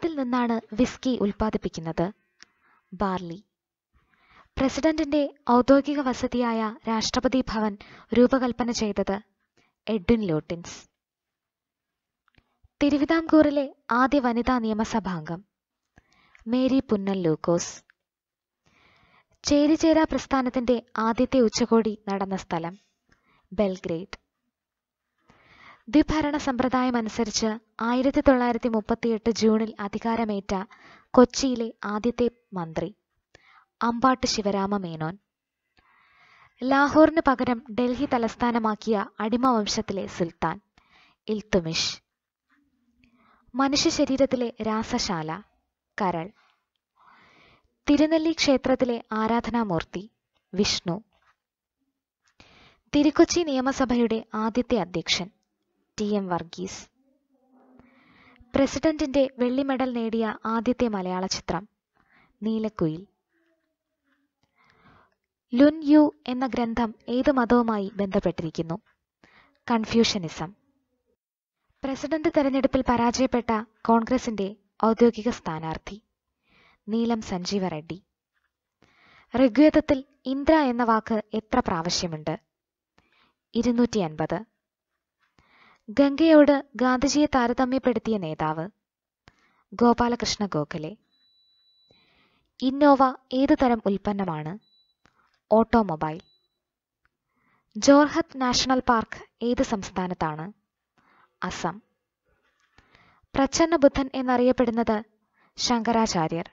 ഏതിൽ നിന്നാണ് വിസ്കി ഉൽപ്പാദിപ്പിക്കുന്നത്. ബാർലി. പ്രസിഡന്റിന്റെ ഔദ്യോഗിക വസതിയായ രാഷ്ട്രപതി ഭവൻ രൂപകൽപ്പന ചെയ്തത് എഡ്വിൻ ലോട്ടിൻസ്. തിരുവിതാംകൂറിലെ ആദ്യ വനിതാ നിയമസഭാംഗം മേരി പുന്നൽ ലൂക്കോസ്. ചേരിചേരാ പ്രസ്ഥാനത്തിന്റെ ആദ്യത്തെ ഉച്ചകോടി നടന്ന സ്ഥലം ബെൽഗ്രേഡ്. ദ്വിഭരണ സമ്പ്രദായം അനുസരിച്ച് ആയിരത്തി തൊള്ളായിരത്തി മുപ്പത്തിയെട്ട് ജൂണിൽ അധികാരമേറ്റ കൊച്ചിയിലെ ആദ്യത്തെ മന്ത്രി അമ്പാട്ട് ശിവരാമ മേനോൻ. ലാഹോറിന് പകരം ഡൽഹി തലസ്ഥാനമാക്കിയ അടിമ വംശത്തിലെ സുൽത്താൻ ഇൽത്തുമിഷ്. മനുഷ്യ ശരീരത്തിലെ രാസശാല കരൾ. തിരുനെല്ലി ക്ഷേത്രത്തിലെ ആരാധനാമൂർത്തി വിഷ്ണു. തിരുക്കൊച്ചി നിയമസഭയുടെ ആദ്യത്തെ അധ്യക്ഷൻ ടി എം വർഗീസ്. പ്രസിഡന്റിന്റെ വെള്ളി മെഡൽ നേടിയ ആദ്യത്തെ മലയാള ചിത്രം നീലക്കുയിൽ. ലുൻ യു എന്ന ഗ്രന്ഥം ഏത് മതവുമായി ബന്ധപ്പെട്ടിരിക്കുന്നു? കൺഫ്യൂഷനിസം. പ്രസിഡന്റ് തെരഞ്ഞെടുപ്പിൽ പരാജയപ്പെട്ട കോൺഗ്രസിന്റെ ഔദ്യോഗിക സ്ഥാനാർത്ഥി നീലം സഞ്ജീവ റെഡ്ഡി ഋഗ്വേദത്തിൽ ഇന്ദ്ര എന്ന വാക്ക് എത്ര പ്രാവശ്യമുണ്ട്? ഇരുന്നൂറ്റി അൻപത് ഗംഗയോട് ഗാന്ധിജിയെ താരതമ്യപ്പെടുത്തിയ നേതാവ് ഗോപാലകൃഷ്ണ ഗോഖലെ. ഇന്നോവ ഏതു തരം ഉൽപ്പന്നമാണ്? ഓട്ടോമൊബൈൽ. ജോർഹത്ത് നാഷണൽ പാർക്ക് ഏത് സംസ്ഥാനത്താണ്? അസം. പ്രച്ഛന്ന ബുദ്ധൻ എന്നറിയപ്പെടുന്നത് ശങ്കരാചാര്യർ.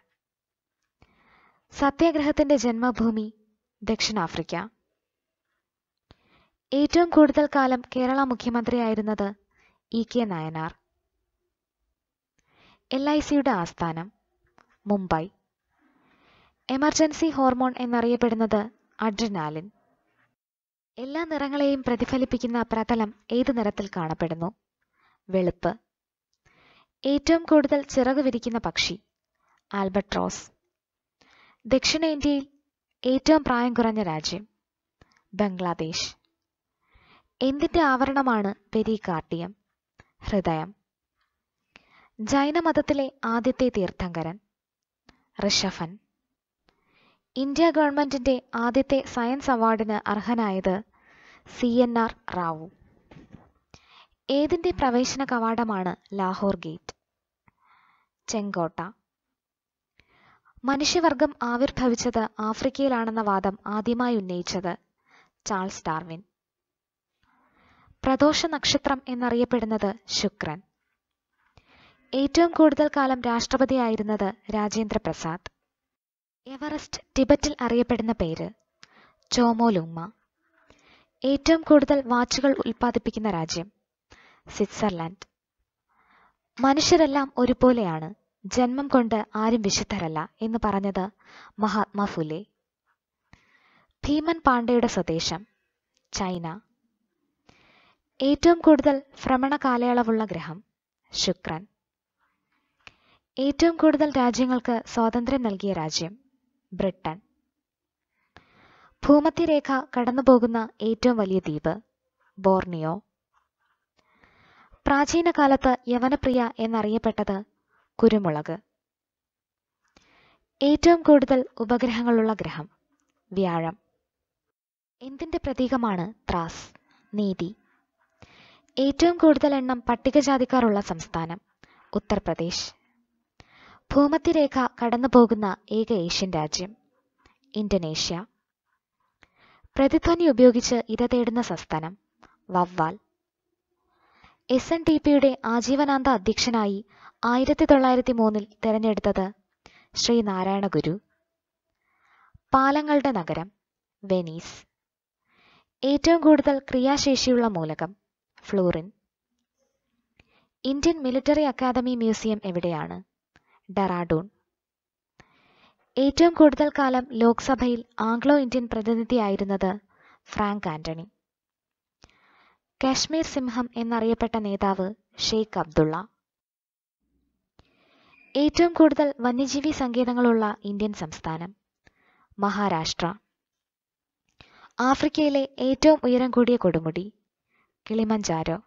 സത്യാഗ്രഹത്തിന്റെ ജന്മഭൂമി ദക്ഷിണാഫ്രിക്ക. ഏറ്റവും കൂടുതൽ കാലം Kerala മുഖ്യമന്ത്രിയായിരുന്നത് E K Nayanar. L I സിയുടെ ആസ്ഥാനം മുംബൈ. എമർജൻസി ഹോർമോൺ എന്നറിയപ്പെടുന്നത് അഡ്രിനാലിൻ. എല്ലാ നിറങ്ങളെയും പ്രതിഫലിപ്പിക്കുന്ന പ്രതലം ഏത് നിറത്തിൽ കാണപ്പെടുന്നു? വെളുപ്പ്. ഏറ്റവും കൂടുതൽ ചിറക് വിരിക്കുന്ന പക്ഷി ആൽബട്രോസ്. ദക്ഷിണേന്ത്യയിൽ ഏറ്റവും പ്രായം കുറഞ്ഞ രാജ്യം ബംഗ്ലാദേശ്. എന്തിന്റെ ആവരണമാണ് പെരികാർഡിയം ഹൃദയം. ജൈനമതത്തിലെ ആദ്യത്തെ തീർത്ഥങ്കരൻ. ഋഷഭൻ. ഇന്ത്യ ഗവൺമെന്റിന്റെ ആദ്യത്തെ സയൻസ് അവാർഡിന് അർഹനായത് സി എൻ ആർ റാവു. ഏതിന്റെ പ്രവേശന കവാടമാണ് ലാഹോർ ഗേറ്റ്? ചെങ്കോട്ട. മനുഷ്യവർഗം ആവിർഭവിച്ചത് ആഫ്രിക്കയിലാണെന്ന വാദം ആദ്യമായി ഉന്നയിച്ചത് ചാൾസ് ഡാർവിൻ. പ്രദോഷ നക്ഷത്രം എന്നറിയപ്പെടുന്നത് ശുക്രൻ. ഏറ്റവും കൂടുതൽ കാലം രാഷ്ട്രപതിയായിരുന്നത് രാജേന്ദ്ര പ്രസാദ് എവറസ്റ്റ് ടിബറ്റിൽ അറിയപ്പെടുന്ന പേര് ചോമോലുമ്മ. ഏറ്റവും കൂടുതൽ വാച്ചുകൾ ഉൽപ്പാദിപ്പിക്കുന്ന രാജ്യം സ്വിറ്റ്സർലൻഡ്. മനുഷ്യരെല്ലാം ഒരുപോലെയാണ്. ജന്മം കൊണ്ട് ആരും വിശുദ്ധരല്ല എന്ന് പറഞ്ഞത് മഹാത്മാ ഫുലെ. ഭീമൻ പാണ്ഡെയുടെ സ്വദേശം ചൈന. ഏറ്റവും കൂടുതൽ ഭ്രമണ കാലയളവുള്ള ഗ്രഹം ശുക്രൻ. ഏറ്റവും കൂടുതൽ രാജ്യങ്ങൾക്ക് സ്വാതന്ത്ര്യം നൽകിയ രാജ്യം ബ്രിട്ടൻ. ഭൂമധ്യരേഖ കടന്നുപോകുന്ന ഏറ്റവും വലിയ ദ്വീപ് ബോർണിയോ. പ്രാചീന കാലത്ത് യവനപ്രിയ എന്നറിയപ്പെട്ടത് കുരുമുളക്. ഏറ്റവും കൂടുതൽ ഉപഗ്രഹങ്ങളുള്ള ഗ്രഹം വ്യാഴം. എന്തിന്റെ പ്രതീകമാണ് ത്രാസ് നീതി? ഏറ്റവും കൂടുതൽ എണ്ണം പട്ടികജാതിക്കാരുള്ള സംസ്ഥാനം ഉത്തർപ്രദേശ്. ഭൂമധ്യരേഖ കടന്നുപോകുന്ന ഏക ഏഷ്യൻ രാജ്യം ഇന്തോനേഷ്യ. പ്രതിധ്വനി ഉപയോഗിച്ച് ഇര തേടുന്ന സംസ്ഥാനം വവ്വാൽ. എസ് എൻ ഡി പിയുടെ ആജീവനാന്ത അധ്യക്ഷനായി ആയിരത്തി തൊള്ളായിരത്തി മൂന്നിൽ തെരഞ്ഞെടുത്തത് ശ്രീ നാരായണ ഗുരു പാലങ്ങളുടെ നഗരം വെനീസ്. ഏറ്റവും കൂടുതൽ ക്രിയാശേഷിയുള്ള മൂലകം fluorine. Indian military academy museum എവിടെയാണ്? ഡെറാഡൂൺ. ഏറ്റവും കൂടുതൽ കാലം ലോക്സഭയിൽ ആംഗ്ലോ ഇന്ത്യൻ പ്രതിനിധിയായിരുന്നത് ഫ്രാങ്ക് ആന്റണി. കാശ്മീർ സിംഹം എന്നറിയപ്പെട്ട നേതാവ് ഷെയ്ഖ് അബ്ദുള്ള. ഏറ്റവും കൂടുതൽ വന്യജീവി സങ്കേതങ്ങളുള്ള ഇന്ത്യൻ സംസ്ഥാനം മഹാരാഷ്ട്ര. ആഫ്രിക്കയിലെ ഏറ്റവും ഉയരം കൂടിയ കൊടുമുടി കിളിമഞ്ചാരോ?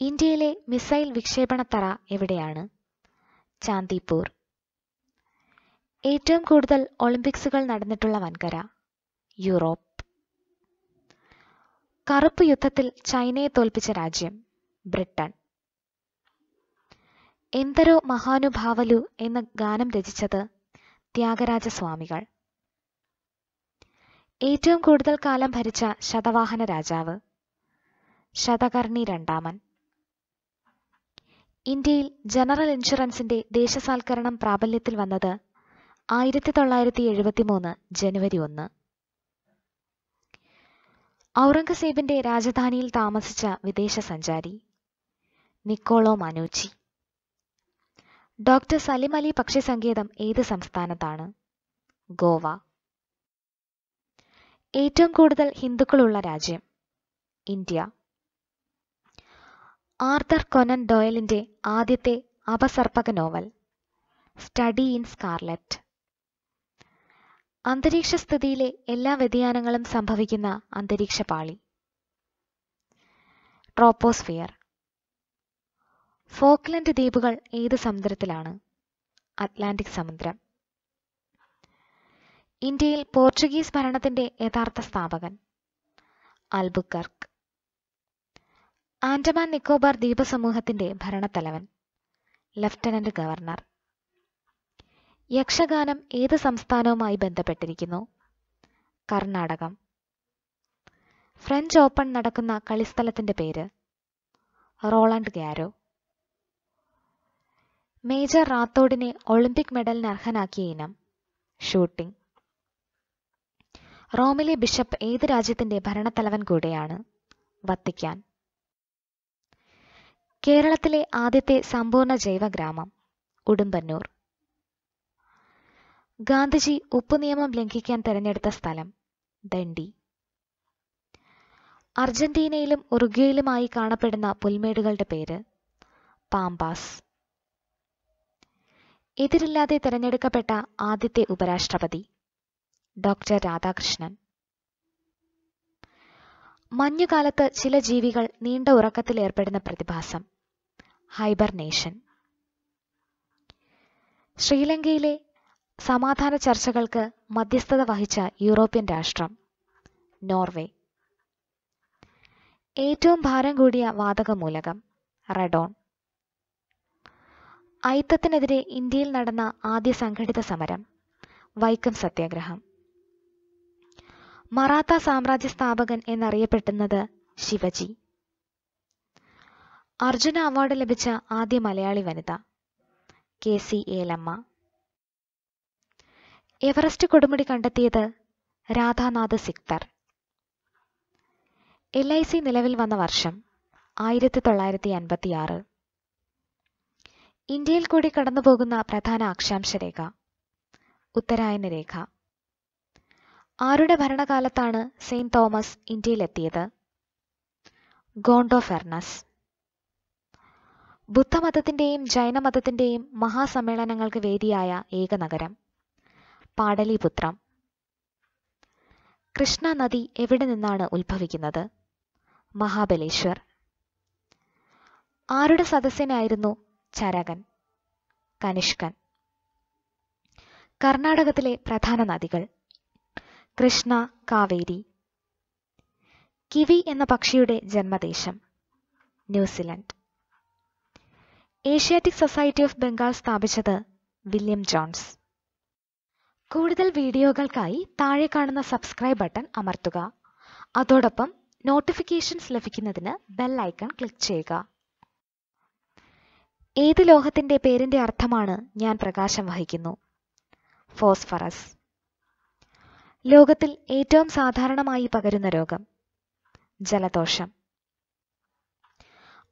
ഇന്ത്യയിലെ മിസൈൽ വിക്ഷേപണത്തറ എവിടെയാണ്? ചാന്ദിപൂർ ഏറ്റവും കൂടുതൽ ഒളിമ്പിക്സുകൾ നടന്നിട്ടുള്ള വൻകര യൂറോപ്പ്. കറുപ്പ് യുദ്ധത്തിൽ ചൈനയെ തോൽപ്പിച്ച രാജ്യം ബ്രിട്ടൻ എന്തരോ മഹാനുഭാവലു എന്ന ഗാനം രചിച്ചത് ത്യാഗരാജസ്വാമികൾ. ഏറ്റവും കൂടുതൽ കാലം ഭരിച്ച ശതവാഹന രാജാവ് ശതകർണി രണ്ടാമൻ. ഇന്ത്യയിൽ ജനറൽ ഇൻഷുറൻസിന്റെ ദേശസാൽക്കരണം പ്രാബല്യത്തിൽ വന്നത് ആയിരത്തി തൊള്ളായിരത്തി എഴുപത്തി മൂന്ന് ജനുവരി ഒന്ന്. ഔറംഗസേബിന്റെ രാജധാനിയിൽ താമസിച്ച വിദേശ സഞ്ചാരി Niccolo Manucci. Doctor Salim Ali പക്ഷി സങ്കേതം ഏത് സംസ്ഥാനത്താണ്? ഗോവ. ഏറ്റവും കൂടുതൽ ഹിന്ദുക്കളുള്ള രാജ്യം ഇന്ത്യ. ആർതർ കൊനൻ ഡോയലിന്റെ ആദ്യത്തെ അപസർപ്പക നോവൽ സ്റ്റഡി ഇൻ സ്കാർലറ്റ് അന്തരീക്ഷ സ്ഥിതിയിലെ എല്ലാ വ്യതിയാനങ്ങളും സംഭവിക്കുന്ന അന്തരീക്ഷ പാളി ട്രോപ്പോസ്ഫിയർ ഫോക്ലൻഡ് ദ്വീപുകൾ ഏത് സമുദ്രത്തിലാണ്? അറ്റ്ലാന്റിക് സമുദ്രം. ഇന്ത്യയിൽ പോർച്ചുഗീസ് ഭരണത്തിന്റെ യഥാർത്ഥ സ്ഥാപകൻ അൽബുക്കർക്ക് ആൻഡമാൻ നിക്കോബാർ ദ്വീപസമൂഹത്തിന്റെ ഭരണത്തലവൻ ലഫ്റ്റനന്റ് ഗവർണർ. യക്ഷഗാനം ഏത് സംസ്ഥാനവുമായി ബന്ധപ്പെട്ടിരിക്കുന്നു? കർണാടകം. ഫ്രഞ്ച് ഓപ്പൺ നടക്കുന്ന കളിസ്ഥലത്തിന്റെ പേര് റോളണ്ട് ഗാരോ മേജർ റാത്തോഡിനെ ഒളിമ്പിക് മെഡലിന് അർഹനാക്കിയ ഇനം ഷൂട്ടിംഗ്. റോമിലെ ബിഷപ്പ് ഏത് രാജ്യത്തിന്റെ ഭരണത്തലവൻ കൂടെയാണ്? വത്തിക്കാൻ. കേരളത്തിലെ ആദ്യത്തെ സമ്പൂർണ ജൈവ ഗ്രാമം ഉടുമ്പന്നൂർ. ഗാന്ധിജി ഉപ്പു നിയമം ലംഘിക്കാൻ തിരഞ്ഞെടുത്ത സ്ഥലം ദണ്ഡി. അർജന്റീനയിലും ഉറുഗ്വയിലുമായി കാണപ്പെടുന്ന പുൽമേടുകളുടെ പേര് പാമ്പാസ്. എതിരില്ലാതെ തിരഞ്ഞെടുക്കപ്പെട്ട ആദ്യത്തെ ഉപരാഷ്ട്രപതി ഡോക്ടർ രാധാകൃഷ്ണൻ. മഞ്ഞുകാലത്ത് ചില ജീവികൾ നീണ്ട ഉറക്കത്തിൽ ഏർപ്പെടുന്ന പ്രതിഭാസം. ഹൈബർനേഷൻ ശ്രീലങ്കയിലെ സമാധാന ചർച്ചകൾക്ക് മധ്യസ്ഥത വഹിച്ച യൂറോപ്യൻ രാഷ്ട്രം നോർവേ. ഏറ്റവും ഭാരം കൂടിയ വാതകമൂലകം റെഡോൺ. ഐത്തത്തിനെതിരെ ഇന്ത്യയിൽ നടന്ന ആദ്യ സംഘടിത സമരം വൈക്കം സത്യാഗ്രഹം. മറാത്ത സാമ്രാജ്യ സ്ഥാപകൻ എന്നറിയപ്പെടുന്നത് ശിവജി. അർജുന അവാർഡ് ലഭിച്ച ആദ്യ മലയാളി വനിത കെ സി ഏലമ്മ. എവറസ്റ്റ് കൊടുമുടി കണ്ടെത്തിയത് Radhanath Sikdar. L I C നിലവിൽ വന്ന വർഷം ആയിരത്തി തൊള്ളായിരത്തി അൻപത്തി ആറ് ഇന്ത്യയിൽ കൂടി കടന്നുപോകുന്ന പ്രധാന അക്ഷാംശരേഖ ഉത്തരായന രേഖ. ആരുടെ ഭരണകാലത്താണ് സെയിന്റ് തോമസ് ഇന്ത്യയിലെത്തിയത്? ഗോണ്ടോ ഫെർണസ് ബുദ്ധമതത്തിന്റെയും ജൈനമതത്തിന്റെയും മഹാസമ്മേളനങ്ങൾക്ക് വേദിയായ ഏക നഗരം പാടലിപുത്രം. കൃഷ്ണ നദി എവിടെ നിന്നാണ് ഉത്ഭവിക്കുന്നത്? മഹാബലേശ്വർ. ആരുടെ സദസ്യനായിരുന്നു ചരകൻ? കനിഷ്കൻ. കർണാടകത്തിലെ പ്രധാന നദികൾ. കൃഷ്ണ കാവേരി. കിവി എന്ന പക്ഷിയുടെ ജന്മദേശം New Zealand. Asiatic society of Bengal സ്ഥാപിച്ചത് വില്യം ജോൺസ്. കൂടുതൽ വീഡിയോകൾക്കായി താഴെ കാണുന്ന സബ്സ്ക്രൈബ് ബട്ടൺ അമർത്തുക. അതോടൊപ്പം നോട്ടിഫിക്കേഷൻസ് ലഭിക്കുന്നതിന് ബെൽ ഐക്കൺ ക്ലിക്ക് ചെയ്യുക. ഏത് ലോഹത്തിന്റെ പേരിന്റെ അർത്ഥമാണ് ഞാൻ പ്രകാശം വഹിക്കുന്നു? ഫോസ്ഫറസ്. ലോകത്തിൽ ഏറ്റവും സാധാരണമായി പകരുന്ന രോഗം ജലദോഷം.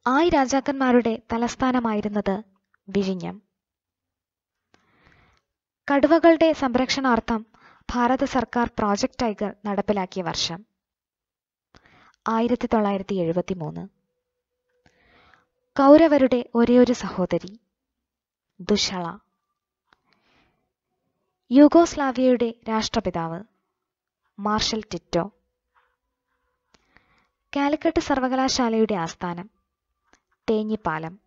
ആയി രാജാക്കന്മാരുടെ തലസ്ഥാനമായിരുന്നത് വിഴിഞ്ഞം. കടുവകളുടെ സംരക്ഷണാർത്ഥം ഭാരത സർക്കാർ പ്രോജക്ട് ടൈഗർ നടപ്പിലാക്കിയ വർഷം. ആയിരത്തി തൊള്ളായിരത്തി എഴുപത്തി മൂന്ന് കൗരവരുടെ ഒരേയൊരു സഹോദരി ദുഷള. യുഗോസ്ലാവിയയുടെ രാഷ്ട്രപിതാവ്. മാർഷൽ ടിറ്റോ. കാലിക്കട്ട് സർവകലാശാലയുടെ ആസ്ഥാനം തേഞ്ഞിപ്പാലം.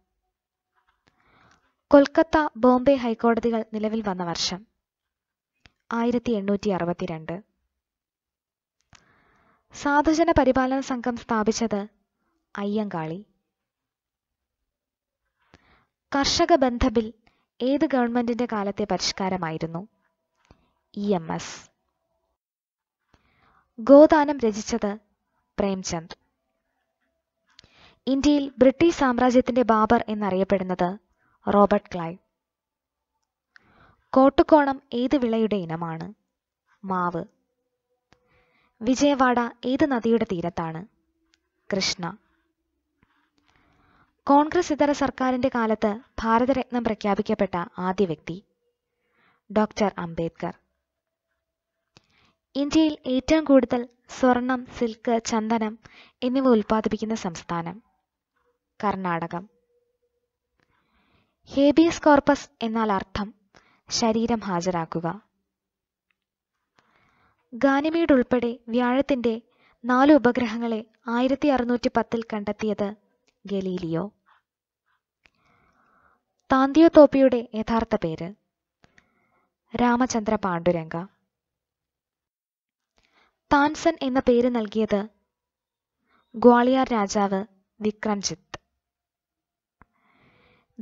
കൊൽക്കത്ത ബോംബെ ഹൈക്കോടതികൾ നിലവിൽ വന്ന വർഷം ആയിരത്തി എണ്ണൂറ്റി അറുപത്തിരണ്ട് സാധുജന പരിപാലന സംഘം സ്ഥാപിച്ചത് അയ്യങ്കാളി. കർഷക ബന്ധ ബിൽ ഏത് ഗവൺമെന്റിന്റെ കാലത്തെ പരിഷ്കാരമായിരുന്നു? E M S. ഗോദാനം രചിച്ചത് പ്രേംചന്ദ്. ഇന്ത്യയിൽ ബ്രിട്ടീഷ് സാമ്രാജ്യത്തിന്റെ ബാബർ എന്നറിയപ്പെടുന്നത് റോബർട്ട് ക്ലൈവ്. കോട്ടുകോണം ഏത് വിളയുടെ ഇനമാണ്? മാവ്. വിജയവാഡ ഏത് നദിയുടെ തീരത്താണ്? കൃഷ്ണ. കോൺഗ്രസ് ഇതര സർക്കാരിന്റെ കാലത്ത് ഭാരതരത്നം പ്രഖ്യാപിക്കപ്പെട്ട ആദ്യ വ്യക്തി ഡോക്ടർ അംബേദ്കർ. ഇന്ത്യയിൽ ഏറ്റവും കൂടുതൽ സ്വർണം സിൽക്ക് ചന്ദനം എന്നിവ ഉൽപ്പാദിപ്പിക്കുന്ന സംസ്ഥാനം കർണാടകം. ഹേബിയസ് കോർപ്പസ് എന്നാൽ അർത്ഥം ശരീരം ഹാജരാക്കുക. ഗാനിമീഡ് ഉൾപ്പെടെ വ്യാഴത്തിന്റെ നാല് ഉപഗ്രഹങ്ങളെ ആയിരത്തി അറുന്നൂറ്റി പത്തിൽ കണ്ടെത്തിയത് ഗലീലിയോ. താന്തിയോത്തോപ്പിയുടെ യഥാർത്ഥ പേര് രാമചന്ദ്ര പാണ്ഡുരംഗ. താൻസൻ എന്ന പേര് നൽകിയത് ഗ്വാളിയാർ രാജാവ് വിക്രംജിത്ത്.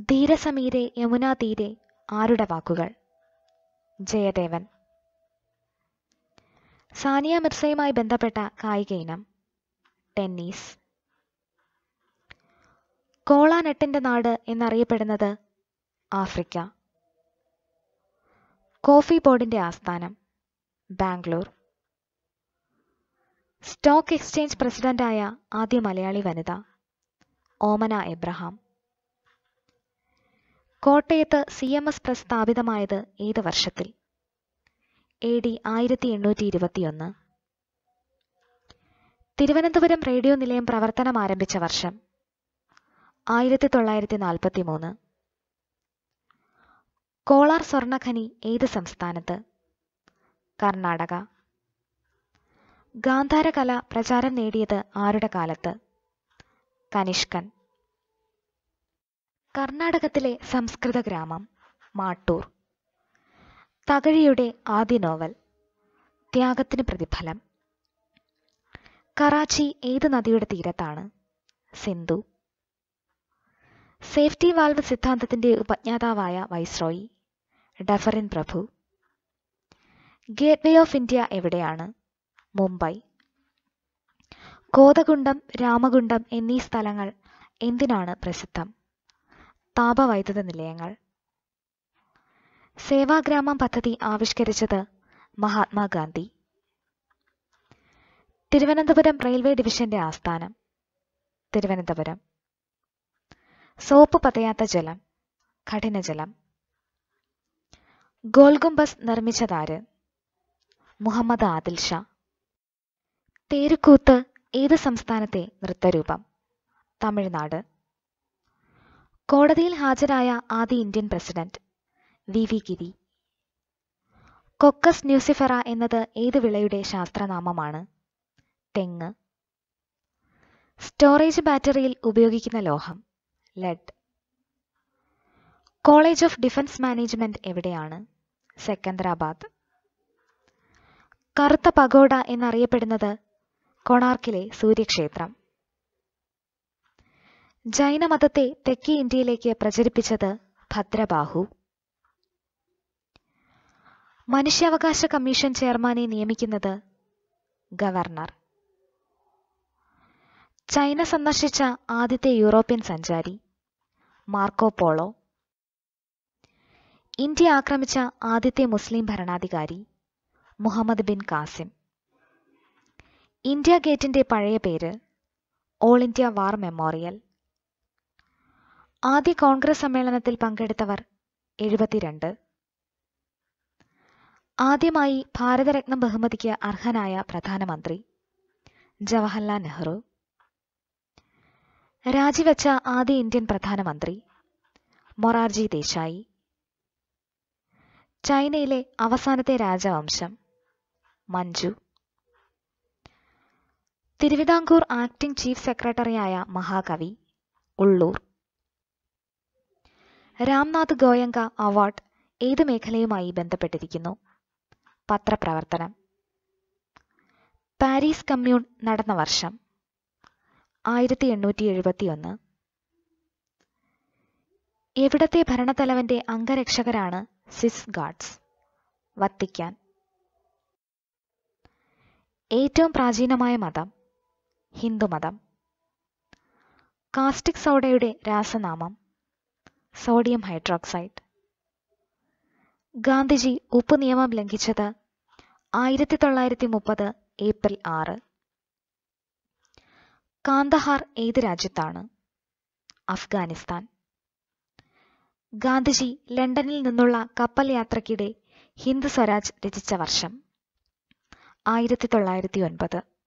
ധീരസമീരെ യമുനാ തീരെ ആരുടെ വാക്കുകൾ? ജയദേവൻ. സാനിയ മിർസയുമായി ബന്ധപ്പെട്ട കായിക ഇനം ടെന്നീസ്. കോളാനെട്ടിന്റെ നാട് എന്നറിയപ്പെടുന്നത് ആഫ്രിക്ക. കോഫി ബോർഡിന്റെ ആസ്ഥാനം ബാംഗ്ലൂർ. സ്റ്റോക്ക് എക്സ്ചേഞ്ച് പ്രസിഡന്റായ ആദ്യ മലയാളി വനിത ഓമന എബ്രഹാം. കോട്ടയത്ത് സി എം എസ് പ്രസ് സ്ഥാപിതമായത് ഏത് വർഷത്തിൽ? എ ഡി ആയിരത്തി എണ്ണൂറ്റി ഇരുപത്തിയൊന്ന് തിരുവനന്തപുരം റേഡിയോ നിലയം പ്രവർത്തനം ആരംഭിച്ച വർഷം ആയിരത്തി തൊള്ളായിരത്തി നാൽപ്പത്തി മൂന്ന് കോളാർ സ്വർണഖനി ഏത് സംസ്ഥാനത്ത്? കർണാടക. ഗാന്ധാരകല പ്രചാരം നേടിയത് ആരുടെ കാലത്ത്? കനിഷ്കൻ. കർണാടകത്തിലെ സംസ്കൃത ഗ്രാമം മാട്ടൂർ. തകഴിയുടെ ആദ്യ നോവൽ ത്യാഗത്തിന് പ്രതിഫലം. കറാച്ചി ഏത് നദിയുടെ തീരത്താണ്? സിന്ധു. സേഫ്റ്റി വാൽവ് സിദ്ധാന്തത്തിന്റെ ഉപജ്ഞാതാവായ വൈസ്രോയി ഡഫറിൻ പ്രഭു. ഗേറ്റ്വേ ഓഫ് ഇന്ത്യ എവിടെയാണ്? മുംബൈ. കോതകുണ്ടം രാമകുണ്ടം എന്നീ സ്ഥലങ്ങൾ എന്തിനാണ് പ്രസിദ്ധം? താപവൈദ്യുത നിലയങ്ങൾ. സേവാഗ്രാമം പദ്ധതി ആവിഷ്കരിച്ചത് മഹാത്മാഗാന്ധി. തിരുവനന്തപുരം റെയിൽവേ ഡിവിഷന്റെ ആസ്ഥാനം. തിരുവനന്തപുരം. സോപ്പ് പതയാത്ത ജലം കഠിനജലം. ഗോൽഗുംബസ് നിർമ്മിച്ചതാര്? മുഹമ്മദ് ആദിൽ ഷാ. തേരുക്കൂത്ത് ഏത് സംസ്ഥാനത്തെ നൃത്തരൂപം? തമിഴ്നാട്. കോടതിയിൽ ഹാജരായ ആദ്യ Indian president V V Giri. Cocos nucifera എന്നത് ഏത് വിളയുടെ ശാസ്ത്രനാമമാണ്? തെങ്ങ്. സ്റ്റോറേജ് ബാറ്ററിയിൽ ഉപയോഗിക്കുന്ന ലോഹം lead. College of defence management എവിടെയാണ്? സെക്കന്ദരാബാദ്. കറുത്ത പഗോഡ എന്നറിയപ്പെടുന്നത് കൊണാർക്കിലെ സൂര്യക്ഷേത്രം. ജൈനമതത്തെ തെക്കേ ഇന്ത്യയിലേക്ക് പ്രചരിപ്പിച്ചത് ഭദ്രബാഹു. മനുഷ്യാവകാശ കമ്മീഷൻ ചെയർമാനെ നിയമിക്കുന്നത് ഗവർണർ. ചൈന സന്ദർശിച്ച ആദ്യത്തെ യൂറോപ്യൻ സഞ്ചാരി മാർക്കോ പോളോ. ഇന്ത്യ ആക്രമിച്ച ആദ്യത്തെ മുസ്ലിം ഭരണാധികാരി മുഹമ്മദ് ബിൻ കാസിം ഇന്ത്യ ഗേറ്റിന്റെ പഴയ പേര് ഓൾ ഇന്ത്യ വാർ മെമ്മോറിയൽ. ആദ്യ കോൺഗ്രസ് സമ്മേളനത്തിൽ പങ്കെടുത്തവർ എഴുപത്തിരണ്ട്. ആദ്യമായി ഭാരതരത്ന ബഹുമതിക്ക് അർഹനായ പ്രധാനമന്ത്രി ജവഹർലാൽ നെഹ്റു. രാജിവെച്ച ആദ്യ ഇന്ത്യൻ പ്രധാനമന്ത്രി മൊറാർജി ദേശായി. ചൈനയിലെ അവസാനത്തെ രാജവംശം മഞ്ജു. തിരുവിതാംകൂർ ആക്ടിംഗ് ചീഫ് സെക്രട്ടറിയായ മഹാകവി ഉള്ളൂർ. രാംനാഥ് ഗോയങ്ക അവാർഡ് ഏത് മേഖലയുമായി ബന്ധപ്പെട്ടിരിക്കുന്നു? പത്രപ്രവർത്തനം. പാരീസ് കമ്മ്യൂൺ നടന്ന വർഷം. ആയിരത്തി എണ്ണൂറ്റി എഴുപത്തിയൊന്ന് എവിടത്തെ ഭരണത്തലവന്റെ അംഗരക്ഷകരാണ് സിസ് ഗാർഡ്സ് വത്തിക്കാൻ. ഏറ്റവും പ്രാചീനമായ മതം. ഹിന്ദുമതം. കാസ്റ്റിക് സോഡയുടെ രാസനാമം. Sodium hydroxide. ഗാന്ധിജി ഉപ്പ് നിയമം ലംഘിച്ചത് ആയിരത്തി തൊള്ളായിരത്തി മുപ്പത് ഏപ്രിൽ ആറ്. കാന്തഹാർ ഏത് രാജ്യത്താണ്? അഫ്ഗാനിസ്ഥാൻ. ഗാന്ധിജി ലണ്ടനിൽ നിന്നുള്ള കപ്പൽ യാത്രക്കിടെ ഹിന്ദ് സ്വരാജ് രചിച്ച വർഷം ആയിരത്തി തൊള്ളായിരത്തി ഒൻപത്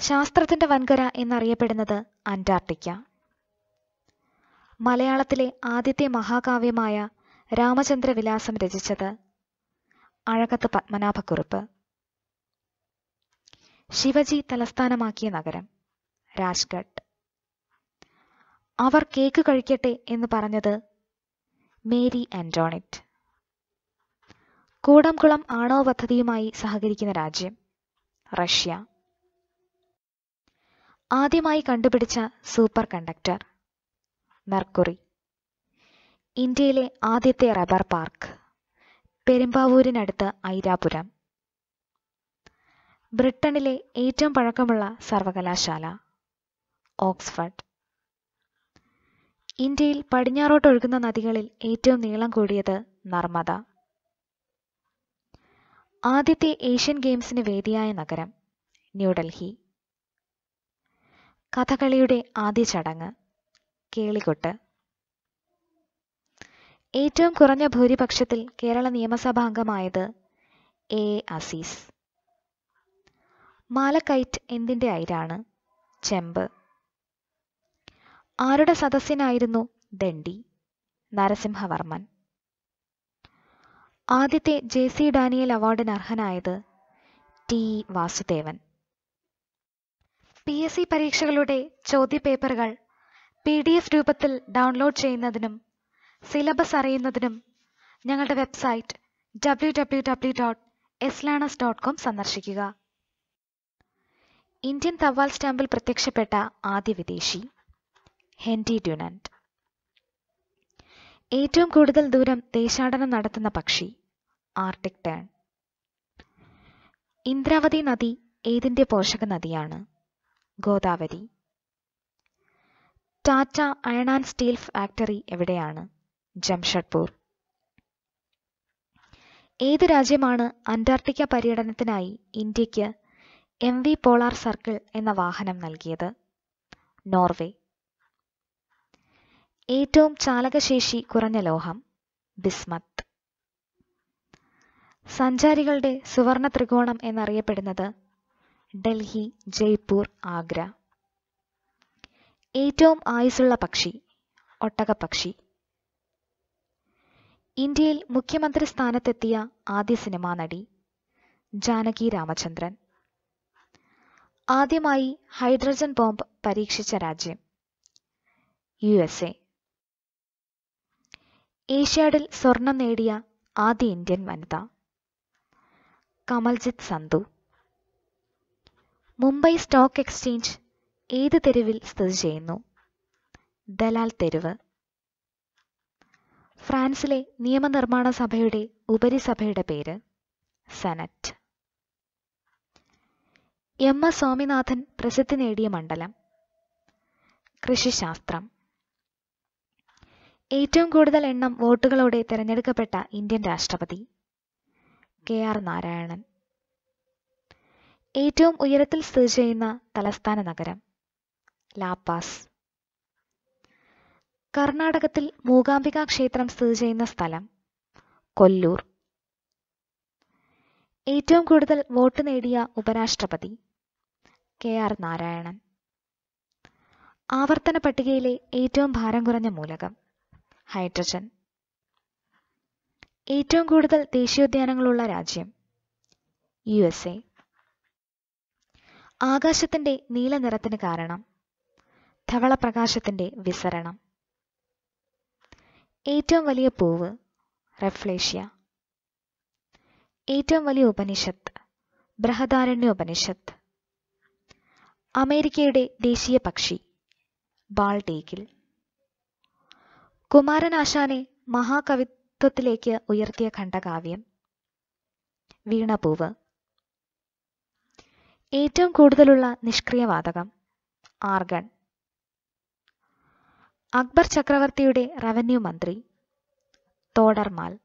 ശാസ്ത്രത്തിന്റെ വൻകര എന്നറിയപ്പെടുന്നത് അന്റാർട്ടിക്ക. മലയാളത്തിലെ ആദ്യത്തെ മഹാകാവ്യമായ രാമചന്ദ്രവിലാസം രചിച്ചത് അഴകത്ത് പത്മനാഭക്കുറുപ്പ്. ശിവജി തലസ്ഥാനമാക്കിയ നഗരം രാജ്ഘട്ട്. അവർ കേക്ക് കഴിക്കട്ടെ എന്ന് പറഞ്ഞത് മേരി ആന്റോണിറ്റ്. കൂടംകുളം ആണവ പദ്ധതിയുമായി സഹകരിക്കുന്ന രാജ്യം റഷ്യ. ആദ്യമായി കണ്ടുപിടിച്ച സൂപ്പർ കണ്ടക്ടർ. മെർക്കുറി. ഇന്ത്യയിലെ ആദ്യത്തെ റബ്ബർ പാർക്ക്. പെരുമ്പാവൂരിനടുത്ത് ഐരാപുരം. ബ്രിട്ടനിലെ ഏറ്റവും പഴക്കമുള്ള സർവകലാശാല. ഓക്സ്ഫർഡ്. ഇന്ത്യയിൽ പടിഞ്ഞാറോട്ട് ഒഴുകുന്ന നദികളിൽ ഏറ്റവും നീളം കൂടിയത് നർമ്മദ. ആദ്യത്തെ ഏഷ്യൻ ഗെയിംസിന് വേദിയായ നഗരം ന്യൂഡൽഹി. കഥകളിയുടെ ആദ്യ ചടങ്ങ്. കേളികൊട്ട്. ഏറ്റവും കുറഞ്ഞ ഭൂരിപക്ഷത്തിൽ കേരള നിയമസഭാ അംഗമായത് എ. അസീസ്. മാലക്കൈറ്റ് എന്തിന്റെ അയിരാണ്? ചെമ്പ്. ആരുടെ സദസ്യനായിരുന്നു ദണ്ഡി? നരസിംഹവർമ്മൻ. ആദ്യത്തെ ജെ സി ഡാനിയൽ അവാർഡിന് അർഹനായത് T. Vasudevan. P S C പരീക്ഷകളുടെ ചോദ്യപേപ്പറുകൾ പി ഡി എഫ് രൂപത്തിൽ ഡൗൺലോഡ് ചെയ്യുന്നതിനും സിലബസ് അറിയുന്നതിനും ഞങ്ങളുടെ website W W W dot എസ്ലാണസ് dot com സന്ദർശിക്കുക. ഇന്ത്യൻ തവാൽ സ്റ്റാമ്പിൽ പ്രത്യക്ഷപ്പെട്ട ആദ്യ വിദേശി ഹെൻറി ഡ്യുനന്റ് ഏറ്റവും കൂടുതൽ ദൂരം ദേശാടനം നടത്തുന്ന പക്ഷി ആർട്ടിക് ടേൺ. ഇന്ദ്രാവതി നദി ഏതിന്റെ പോഷക നദിയാണ് Godavari. Tata iron and steel factory എവിടെയാണ്? ജംഷഡ്പൂർ. ഏത് രാജ്യമാണ് അന്റാർട്ടിക്ക പര്യടനത്തിനായി ഇന്ത്യയ്ക്ക് എം വി പോളാർ സർക്കിൾ എന്ന വാഹനം നൽകിയത്? നോർവേ. ഏറ്റവും ചാലകശേഷി കുറഞ്ഞ ലോഹം ബിസ്മത്ത്. സഞ്ചാരികളുടെ സുവർണ ത്രികോണം എന്നറിയപ്പെടുന്നത് ഡൽഹി ജയ്പൂർ ആഗ്ര. ഏറ്റവും ആയുസ്സുള്ള പക്ഷി ഒട്ടകപ്പക്ഷി. ഇന്ത്യയിൽ മുഖ്യമന്ത്രി സ്ഥാനത്തെത്തിയ ആദ്യ സിനിമാ നടി ജാനകി രാമചന്ദ്രൻ. ആദ്യമായി ഹൈഡ്രജൻ ബോംബ് പരീക്ഷിച്ച രാജ്യം യു എസ് എ ഏഷ്യാഡിൽ സ്വർണം നേടിയ ആദ്യ ഇന്ത്യൻ വനിത കമൽജിത്ത് സന്ധു. മുംബൈ സ്റ്റോക്ക് എക്സ്ചേഞ്ച് ഏത് തെരുവിൽ സ്ഥിതി ചെയ്യുന്നു? ദലാൽ തെരുവ്. ഫ്രാൻസിലെ നിയമനിർമ്മാണ സഭയുടെ ഉപരിസഭയുടെ പേര് സെനറ്റ്. എം എസ് സ്വാമിനാഥൻ പ്രസിദ്ധി നേടിയ മണ്ഡലം കൃഷിശാസ്ത്രം. ഏറ്റവും കൂടുതൽ എണ്ണം വോട്ടുകളോടെ തിരഞ്ഞെടുക്കപ്പെട്ട ഇന്ത്യൻ രാഷ്ട്രപതി കെ ആർ നാരായണൻ. ഏറ്റവും ഉയരത്തിൽ സ്ഥിതി ചെയ്യുന്ന തലസ്ഥാന നഗരം ലാപ്പാസ്. കർണാടകത്തിൽ മൂകാംബിക ക്ഷേത്രം സ്ഥിതി ചെയ്യുന്ന സ്ഥലം കൊല്ലൂർ. ഏറ്റവും കൂടുതൽ വോട്ട് നേടിയ ഉപരാഷ്ട്രപതി കെ ആർ നാരായണൻ. ആവർത്തന പട്ടികയിലെ ഏറ്റവും ഭാരം കുറഞ്ഞ മൂലകം ഹൈഡ്രജൻ. ഏറ്റവും കൂടുതൽ ദേശീയോദ്യാനങ്ങളുള്ള രാജ്യം യു എസ് എ. ആകാശത്തിന്റെ നീല നിറത്തിന് കാരണം. ധവളപ്രകാശത്തിന്റെ വിസരണം. ഏറ്റവും വലിയ പൂവ് റെഫ്ലേഷ്യ. ഏറ്റവും വലിയ ഉപനിഷത്ത് ബൃഹദാരണ്യ ഉപനിഷത്ത്. അമേരിക്കയുടെ ദേശീയ പക്ഷി ബാൾടേക്കിൽ കുമാരനാശാനെ മഹാകവിത്വത്തിലേക്ക് ഉയർത്തിയ ഖണ്ഡകാവ്യം. വീണപൂവ് ഏറ്റവും കൂടുതലുള്ള നിഷ്ക്രിയ വാതകം ആർഗൺ. അക്ബർ ചക്രവർത്തിയുടെ റവന്യൂ മന്ത്രി തോഡർമാൽ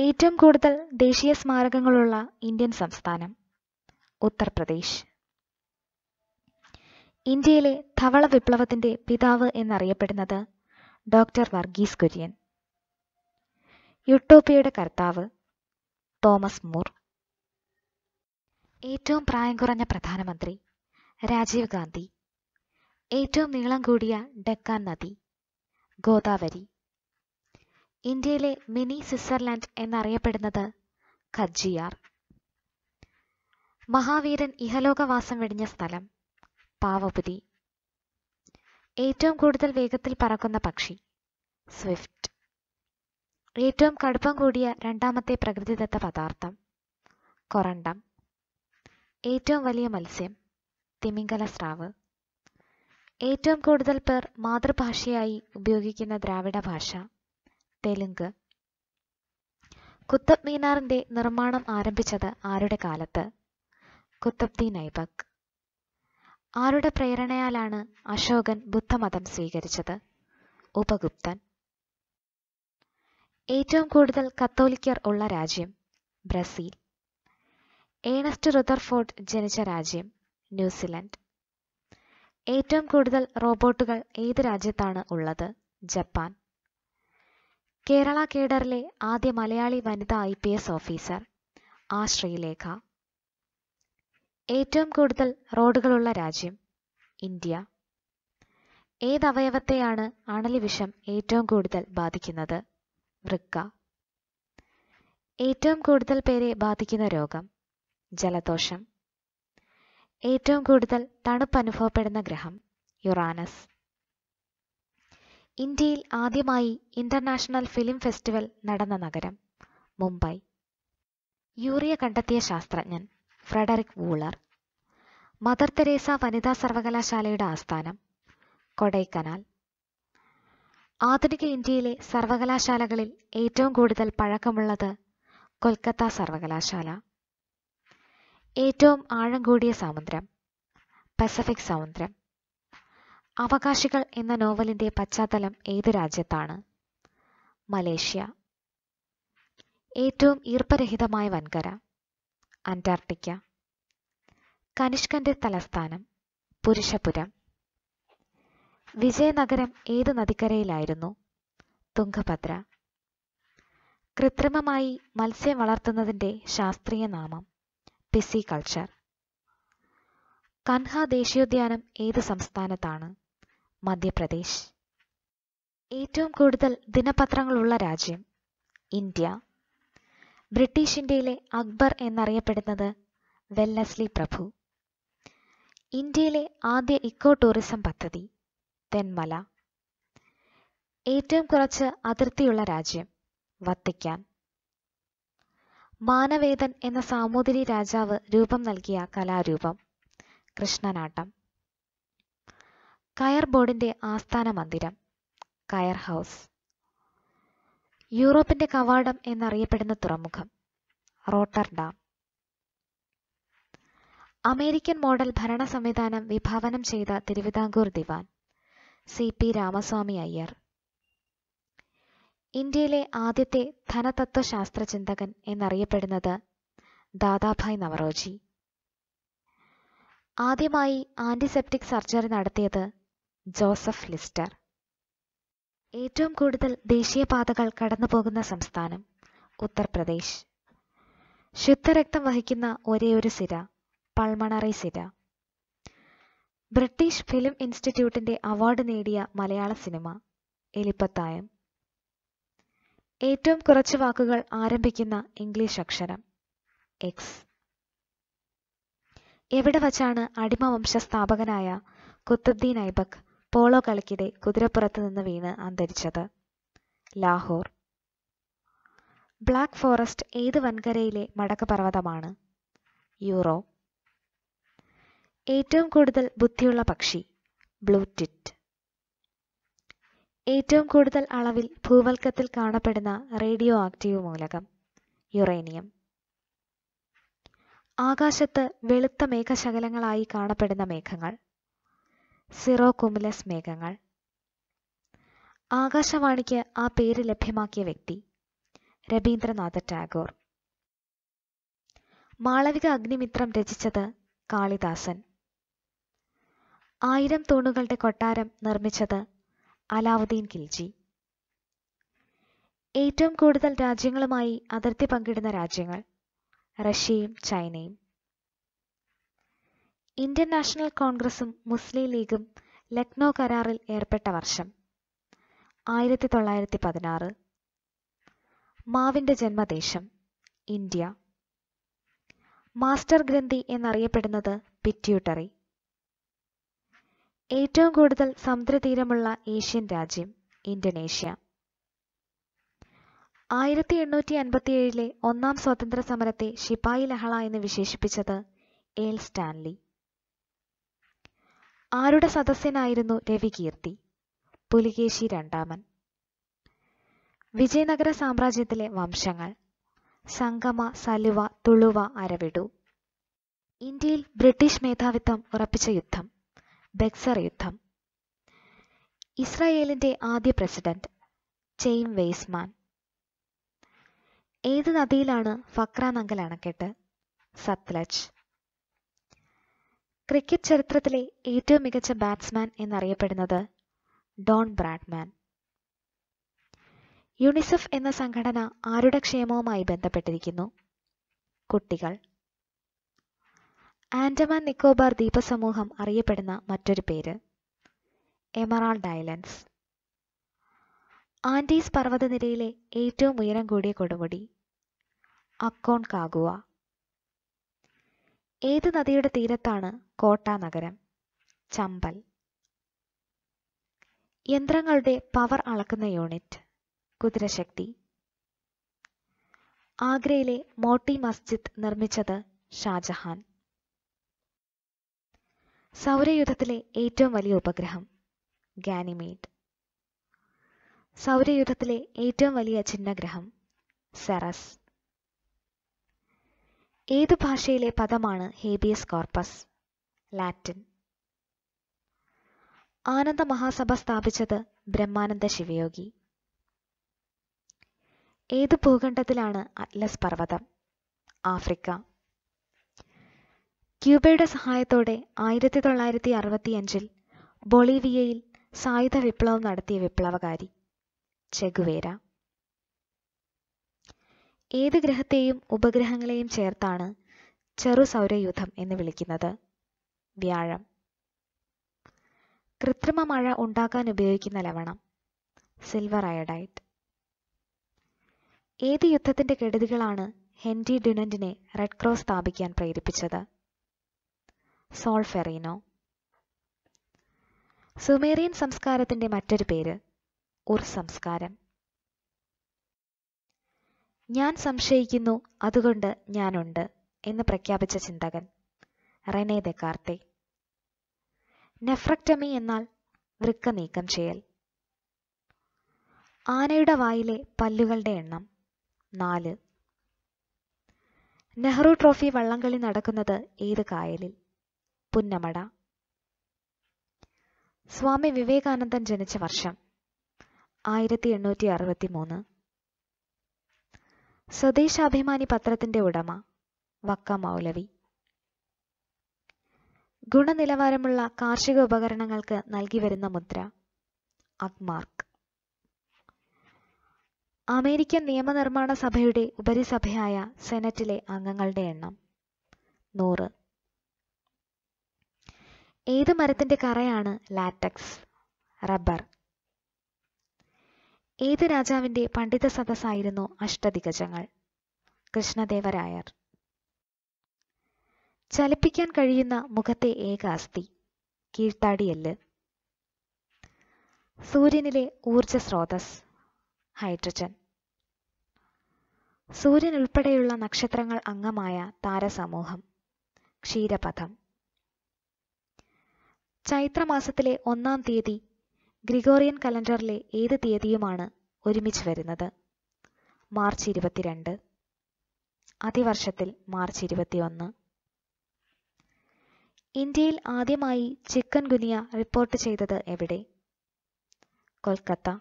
ഏറ്റവും കൂടുതൽ ദേശീയ സ്മാരകങ്ങളുള്ള ഇന്ത്യൻ സംസ്ഥാനം ഉത്തർപ്രദേശ്. ഇന്ത്യയിലെ ധവള വിപ്ലവത്തിന്റെ പിതാവ് എന്നറിയപ്പെടുന്നത് ഡോക്ടർ വർഗീസ് കുര്യൻ. യുട്ടോപ്പിയയുടെ കർത്താവ് തോമസ് മൂർ. ഏറ്റവും പ്രായം കുറഞ്ഞ പ്രധാനമന്ത്രി രാജീവ് ഗാന്ധി ഏറ്റവും നീളം കൂടിയ ഡെക്കാൻ നദി ഗോദാവരി. ഇന്ത്യയിലെ മിനി സ്വിറ്റ്സർലാൻഡ് എന്നറിയപ്പെടുന്നത് ഖജിയാർ. മഹാവീരൻ ഇഹലോകവാസം വെടിഞ്ഞ സ്ഥലം പാവപുരി. ഏറ്റവും കൂടുതൽ വേഗത്തിൽ പറക്കുന്ന പക്ഷി സ്വിഫ്റ്റ്. ഏറ്റവും കടുപ്പം കൂടിയ രണ്ടാമത്തെ പ്രകൃതിദത്ത പദാർത്ഥം കൊറണ്ടം ഏറ്റവും വലിയ മത്സ്യം തിമിംഗല സ്രാവ്. ഏറ്റവും കൂടുതൽ പേർ മാതൃഭാഷയായി ഉപയോഗിക്കുന്ന ദ്രാവിഡ ഭാഷ തെലുങ്ക്. കുത്തബ് മീനാറിന്റെ നിർമ്മാണം ആരംഭിച്ചത് ആരുടെ കാലത്ത്? കുത്തബ്ദീൻ ഐബക് ആരുടെ പ്രേരണയാലാണ് അശോകൻ ബുദ്ധമതം സ്വീകരിച്ചത്? ഉപഗുപ്തൻ. ഏറ്റവും കൂടുതൽ കത്തോലിക്കർ ഉള്ള രാജ്യം ബ്രസീൽ. ഏണസ്റ്റ് റുദർഫോർഡ് ജനിച്ച രാജ്യം ന്യൂസിലൻഡ്. ഏറ്റവും കൂടുതൽ റോബോട്ടുകൾ ഏത് രാജ്യത്താണ് ഉള്ളത്? ജപ്പാൻ. കേരള കേഡറിലെ ആദ്യ മലയാളി വനിതാ ഐ പി എസ് ഓഫീസർ ആ ശ്രീലേഖ. ഏറ്റവും കൂടുതൽ റോഡുകളുള്ള രാജ്യം ഇന്ത്യ. ഏതവയവത്തെയാണ് അണലി വിഷം ഏറ്റവും കൂടുതൽ ബാധിക്കുന്നത്? വൃക്ക. ഏറ്റവും കൂടുതൽ പേരെ ബാധിക്കുന്ന രോഗം ജലദോഷം. ഏറ്റവും കൂടുതൽ തണുപ്പ് അനുഭവപ്പെടുന്ന ഗ്രഹം യുറാനസ്. ഇന്ത്യയിൽ ആദ്യമായി ഇന്റർനാഷണൽ ഫിലിം ഫെസ്റ്റിവൽ നടന്ന നഗരം മുംബൈ. യൂറിയ കണ്ടെത്തിയ ശാസ്ത്രജ്ഞൻ ഫ്രെഡറിക് വൂളർ. മദർ തെരേസ വനിതാ സർവകലാശാലയുടെ ആസ്ഥാനം കൊടൈക്കനാൽ. ആധുനിക ഇന്ത്യയിലെ സർവകലാശാലകളിൽ ഏറ്റവും കൂടുതൽ പഴക്കമുള്ളത് കൊൽക്കത്ത സർവകലാശാല. ഏറ്റവും ആഴം കൂടിയ സമുദ്രം പസഫിക് സമുദ്രം. അവകാശികൾ എന്ന നോവലിന്റെ പശ്ചാത്തലം ഏത് രാജ്യത്താണ്? മലേഷ്യ. ഏറ്റവും ഈർപ്പരഹിതമായ വൻകര അന്റാർട്ടിക്ക. കനിഷ്കന്റെ തലസ്ഥാനം പുരുഷപുരം. വിജയനഗരം ഏത് നദിക്കരയിലായിരുന്നു? തുംഗഭദ്ര. കൃത്രിമമായി മത്സ്യം വളർത്തുന്നതിന്റെ ശാസ്ത്രീയ നാമം. പിസികൾച്ചർ കൻഹ ദേശീയോദ്യാനം ഏത് സംസ്ഥാനത്താണ്? മധ്യപ്രദേശ്. ഏറ്റവും കൂടുതൽ ദിനപത്രങ്ങളുള്ള രാജ്യം ഇന്ത്യ. ബ്രിട്ടീഷ് ഇന്ത്യയിലെ അക്ബർ എന്നറിയപ്പെടുന്നത് വെല്ലസ്ലി പ്രഭു. ഇന്ത്യയിലെ ആദ്യ ഇക്കോ ടൂറിസം പദ്ധതി തെന്മല. ഏറ്റവും കുറച്ച് അതിർത്തിയുള്ള രാജ്യം വത്തിക്കാൻ. മാനവേദൻ എന്ന സാമൂതിരി രാജാവ് രൂപം നൽകിയ കലാരൂപം. കൃഷ്ണനാട്ടം. കയർ ബോർഡിന്റെ ആസ്ഥാന മന്ദിരം. കയർ ഹൗസ്. യൂറോപ്പിന്റെ കവാടം എന്നറിയപ്പെടുന്ന തുറമുഖം. റോട്ടർഡാം. അമേരിക്കൻ മോഡൽ ഭരണ സംവിധാനം വിഭാവനം ചെയ്ത തിരുവിതാംകൂർ ദിവാൻ. C P Ramaswamy Iyer. ഇന്ത്യയിലെ ആദ്യത്തെ ധനതത്വശാസ്ത്ര ചിന്തകൻ എന്നറിയപ്പെടുന്നത് ദാദാഭായ് നവറോജി. ആദ്യമായി ആന്റിസെപ്റ്റിക് സർജറി നടത്തിയത് ജോസഫ് ലിസ്റ്റർ. ഏറ്റവും കൂടുതൽ ദേശീയപാതകൾ കടന്നുപോകുന്ന സംസ്ഥാനം ഉത്തർപ്രദേശ്. ശുദ്ധരക്തം വഹിക്കുന്ന ഒരേയൊരു സിര പൾമണറി സിര. ബ്രിട്ടീഷ് ഫിലിം ഇൻസ്റ്റിറ്റ്യൂട്ടിന്റെ അവാർഡ് നേടിയ മലയാള സിനിമ എലിപ്പത്തായം. ഏറ്റവും കുറച്ച് വാക്കുകൾ ആരംഭിക്കുന്ന ഇംഗ്ലീഷ് അക്ഷരം. എക്സ് എവിടെ വച്ചാണ് അടിമവംശ സ്ഥാപകനായ കുത്തുബ്ദീൻ ഐബക് പോളോ കളിക്കിടെ കുതിരപ്പുറത്ത് നിന്ന് വീണ് അന്തരിച്ചത്? ലാഹോർ. ബ്ലാക്ക് ഫോറസ്റ്റ് ഏത് വൻകരയിലെ മടക്കപർവതമാണ് യൂറോ. ഏറ്റവും കൂടുതൽ ബുദ്ധിയുള്ള പക്ഷി ബ്ലൂ ടിറ്റ്. ഏറ്റവും കൂടുതൽ അളവിൽ ഭൂവൽക്കത്തിൽ കാണപ്പെടുന്ന റേഡിയോ ആക്റ്റീവ് മൂലകം യുറേനിയം. ആകാശത്ത് വെളുത്ത മേഘശകലങ്ങളായി കാണപ്പെടുന്ന മേഘങ്ങൾ സിറോ കുമുലസ് മേഘങ്ങൾ. ആകാശവാണിക്ക് ആ പേര് ലഭ്യമാക്കിയ വ്യക്തി രവീന്ദ്രനാഥ ടാഗോർ. മാളവിക അഗ്നിമിത്രം രചിച്ചത് കാളിദാസൻ. ആയിരം തൂണുകളുടെ കൊട്ടാരം നിർമ്മിച്ചത് അലാവുദ്ദീൻ ഖിൽജി. ഏറ്റവും കൂടുതൽ രാജ്യങ്ങളുമായി അതിർത്തി പങ്കിടുന്ന രാജ്യങ്ങൾ റഷ്യയും ചൈനയും. ഇന്ത്യൻ നാഷണൽ കോൺഗ്രസും മുസ്ലിം ലീഗും ലക്നൗ കരാറിൽ ഏർപ്പെട്ട വർഷം ആയിരത്തി തൊള്ളായിരത്തി പതിനാറ് മാവിന്റെ ജന്മദേശം ഇന്ത്യ. മാസ്റ്റർ ഗ്രന്ഥി എന്നറിയപ്പെടുന്നത് പിറ്റ്യൂട്ടറി. ഏറ്റവും കൂടുതൽ സമുദ്രതീരമുള്ള ഏഷ്യൻ രാജ്യം ഇന്തോനേഷ്യ. ആയിരത്തി എണ്ണൂറ്റി അൻപത്തിയേഴിലെ ഒന്നാം സ്വാതന്ത്ര്യ സമരത്തെ ശിപായി ലഹള എന്ന് വിശേഷിപ്പിച്ചത് എൽ സ്റ്റാൻലി. ആരുടെ സദസ്യനായിരുന്നു രവികീർത്തി പുലികേശി രണ്ടാമൻ. വിജയനഗര സാമ്രാജ്യത്തിലെ വംശങ്ങൾ. സംഗമ സലുവ തുളുവ അരവിടു. ഇന്ത്യയിൽ ബ്രിട്ടീഷ് മേധാവിത്വം ഉറപ്പിച്ച യുദ്ധം. ബെക്സർ യുദ്ധം. ഇസ്രായേലിന്റെ ആദ്യ പ്രസിഡന്റ് ചെയിം വെയ്സ്മാൻ. ഏത് നദിയിലാണ് ഫക്ര നങ്കൽ അണക്കെട്ട്? സത്ലജ്. ക്രിക്കറ്റ് ചരിത്രത്തിലെ ഏറ്റവും മികച്ച ബാറ്റ്സ്മാൻ എന്നറിയപ്പെടുന്നത് ഡോൺ ബ്രാഡ്മാൻ. യുണിസെഫ് എന്ന സംഘടന ആരുടെ ക്ഷേമവുമായി ബന്ധപ്പെട്ടിരിക്കുന്നു? കുട്ടികൾ. ആൻഡമാൻ നിക്കോബാർ ദ്വീപസമൂഹം അറിയപ്പെടുന്ന മറ്റൊരു പേര്. Emerald islands. ആൻഡീസ് പർവതനിരയിലെ ഏറ്റവും ഉയരം കൂടിയ കൊടുമുടി അക്കോൺ കാഗുവ. ഏത് നദിയുടെ തീരത്താണ് കോട്ട നഗരം? ചമ്പൽ. യന്ത്രങ്ങളുടെ പവർ അളക്കുന്ന യൂണിറ്റ് കുതിരശക്തി. ആഗ്രയിലെ മോട്ടി മസ്ജിദ് നിർമ്മിച്ചത് ഷാജഹാൻ. സൗരയൂഥത്തിലെ ഏറ്റവും വലിയ ഉപഗ്രഹം ഗാനിമീഡ് സൗരയൂഥത്തിലെ ഏറ്റവും വലിയ ചിഹ്നഗ്രഹം സെറസ്. ഏത് ഭാഷയിലെ പദമാണ് ഹേബിയസ് കോർപ്പസ് ലാറ്റിൻ? ആനന്ദ മഹാസഭ സ്ഥാപിച്ചത് ബ്രഹ്മാനന്ദ ശിവയോഗി. ഏത് ഭൂഖണ്ഡത്തിലാണ് അറ്റ്ലസ് പർവതം ആഫ്രിക്ക? ക്യൂബയുടെ സഹായത്തോടെ ആയിരത്തി തൊള്ളായിരത്തി അറുപത്തിയഞ്ചിൽ ബൊളീവിയയിൽ സായുധ വിപ്ലവം നടത്തിയ വിപ്ലവകാരി ചെഗുവേര. ഏത് ഗ്രഹത്തെയും ഉപഗ്രഹങ്ങളെയും ചേർത്താണ് ചെറു സൗരയൂഥം എന്ന് വിളിക്കുന്നത്. വ്യാഴം. കൃത്രിമ മഴ ഉണ്ടാക്കാൻ ഉപയോഗിക്കുന്ന ലവണം സിൽവർ അയഡൈറ്റ് ഏത് യുദ്ധത്തിന്റെ കെടുതികളാണ് ഹെൻറി ഡുനന്റിനെ റെഡ് ക്രോസ് സ്ഥാപിക്കാൻ പ്രേരിപ്പിച്ചത്? സോൾഫെറീനോ. സുമേറിയൻ സംസ്കാരത്തിന്റെ മറ്റൊരു പേര് ഉർ സംസ്കാരം. ഞാൻ സംശയിക്കുന്നു അതുകൊണ്ട് ഞാനുണ്ട് എന്ന് പ്രഖ്യാപിച്ച ചിന്തകൻ റെനെ ദെക്കാർത്തെ. നെഫ്രക്ടമി എന്നാൽ വൃക്ക നീക്കം ചെയ്യൽ. ആനയുടെ വായിലെ പല്ലുകളുടെ എണ്ണം നാല്. നെഹ്റു ട്രോഫി വള്ളംകളി നടക്കുന്നത് ഏത് കായലിൽ? പുന്നമട. സ്വാമി വിവേകാനന്ദൻ ജനിച്ച വർഷം ആയിരത്തി എണ്ണൂറ്റി അറുപത്തി മൂന്ന് സ്വദേശാഭിമാനി പത്രത്തിന്റെ ഉടമ വക്ക മൗലവി. ഗുണനിലവാരമുള്ള കാർഷിക ഉപകരണങ്ങൾക്ക് നൽകി വരുന്ന മുദ്ര അഗ്മാർക്ക് അമേരിക്കൻ നിയമനിർമ്മാണ സഭയുടെ ഉപരിസഭയായ സെനറ്റിലെ അംഗങ്ങളുടെ എണ്ണം നൂറ്. ഏത് മരത്തിന്റെ കറയാണ് ലാറ്റക്സ്? റബ്ബർ. ഏത് രാജാവിന്റെ പണ്ഡിത സദസ്സായിരുന്നു അഷ്ടദിഗജങ്ങൾ? കൃഷ്ണദേവരായർ. ചലിപ്പിക്കാൻ കഴിയുന്ന മുഖത്തെ ഏക അസ്ഥി കീഴ്ത്താടിയല്ല്. സൂര്യനിലെ ഊർജ സ്രോതസ് ഹൈഡ്രജൻ. സൂര്യൻ ഉൾപ്പെടെയുള്ള നക്ഷത്രങ്ങൾ അംഗമായ താരസമൂഹം ക്ഷീരപഥം. ചൈത്രമാസത്തിലെ ഒന്നാം തീയതി ഗ്രിഗോറിയൻ കലണ്ടറിലെ ഏത് തീയതിയുമാണ് ഒരുമിച്ച് വരുന്നത്? മാർച്ച് ഇരുപത്തിരണ്ട്. അതിവർഷത്തിൽ മാർച്ച് ഇരുപത്തിയൊന്ന്. ഇന്ത്യയിൽ ആദ്യമായി ചിക്കൻ ഗുനിയ റിപ്പോർട്ട് ചെയ്തത് എവിടെ? കൊൽക്കത്ത.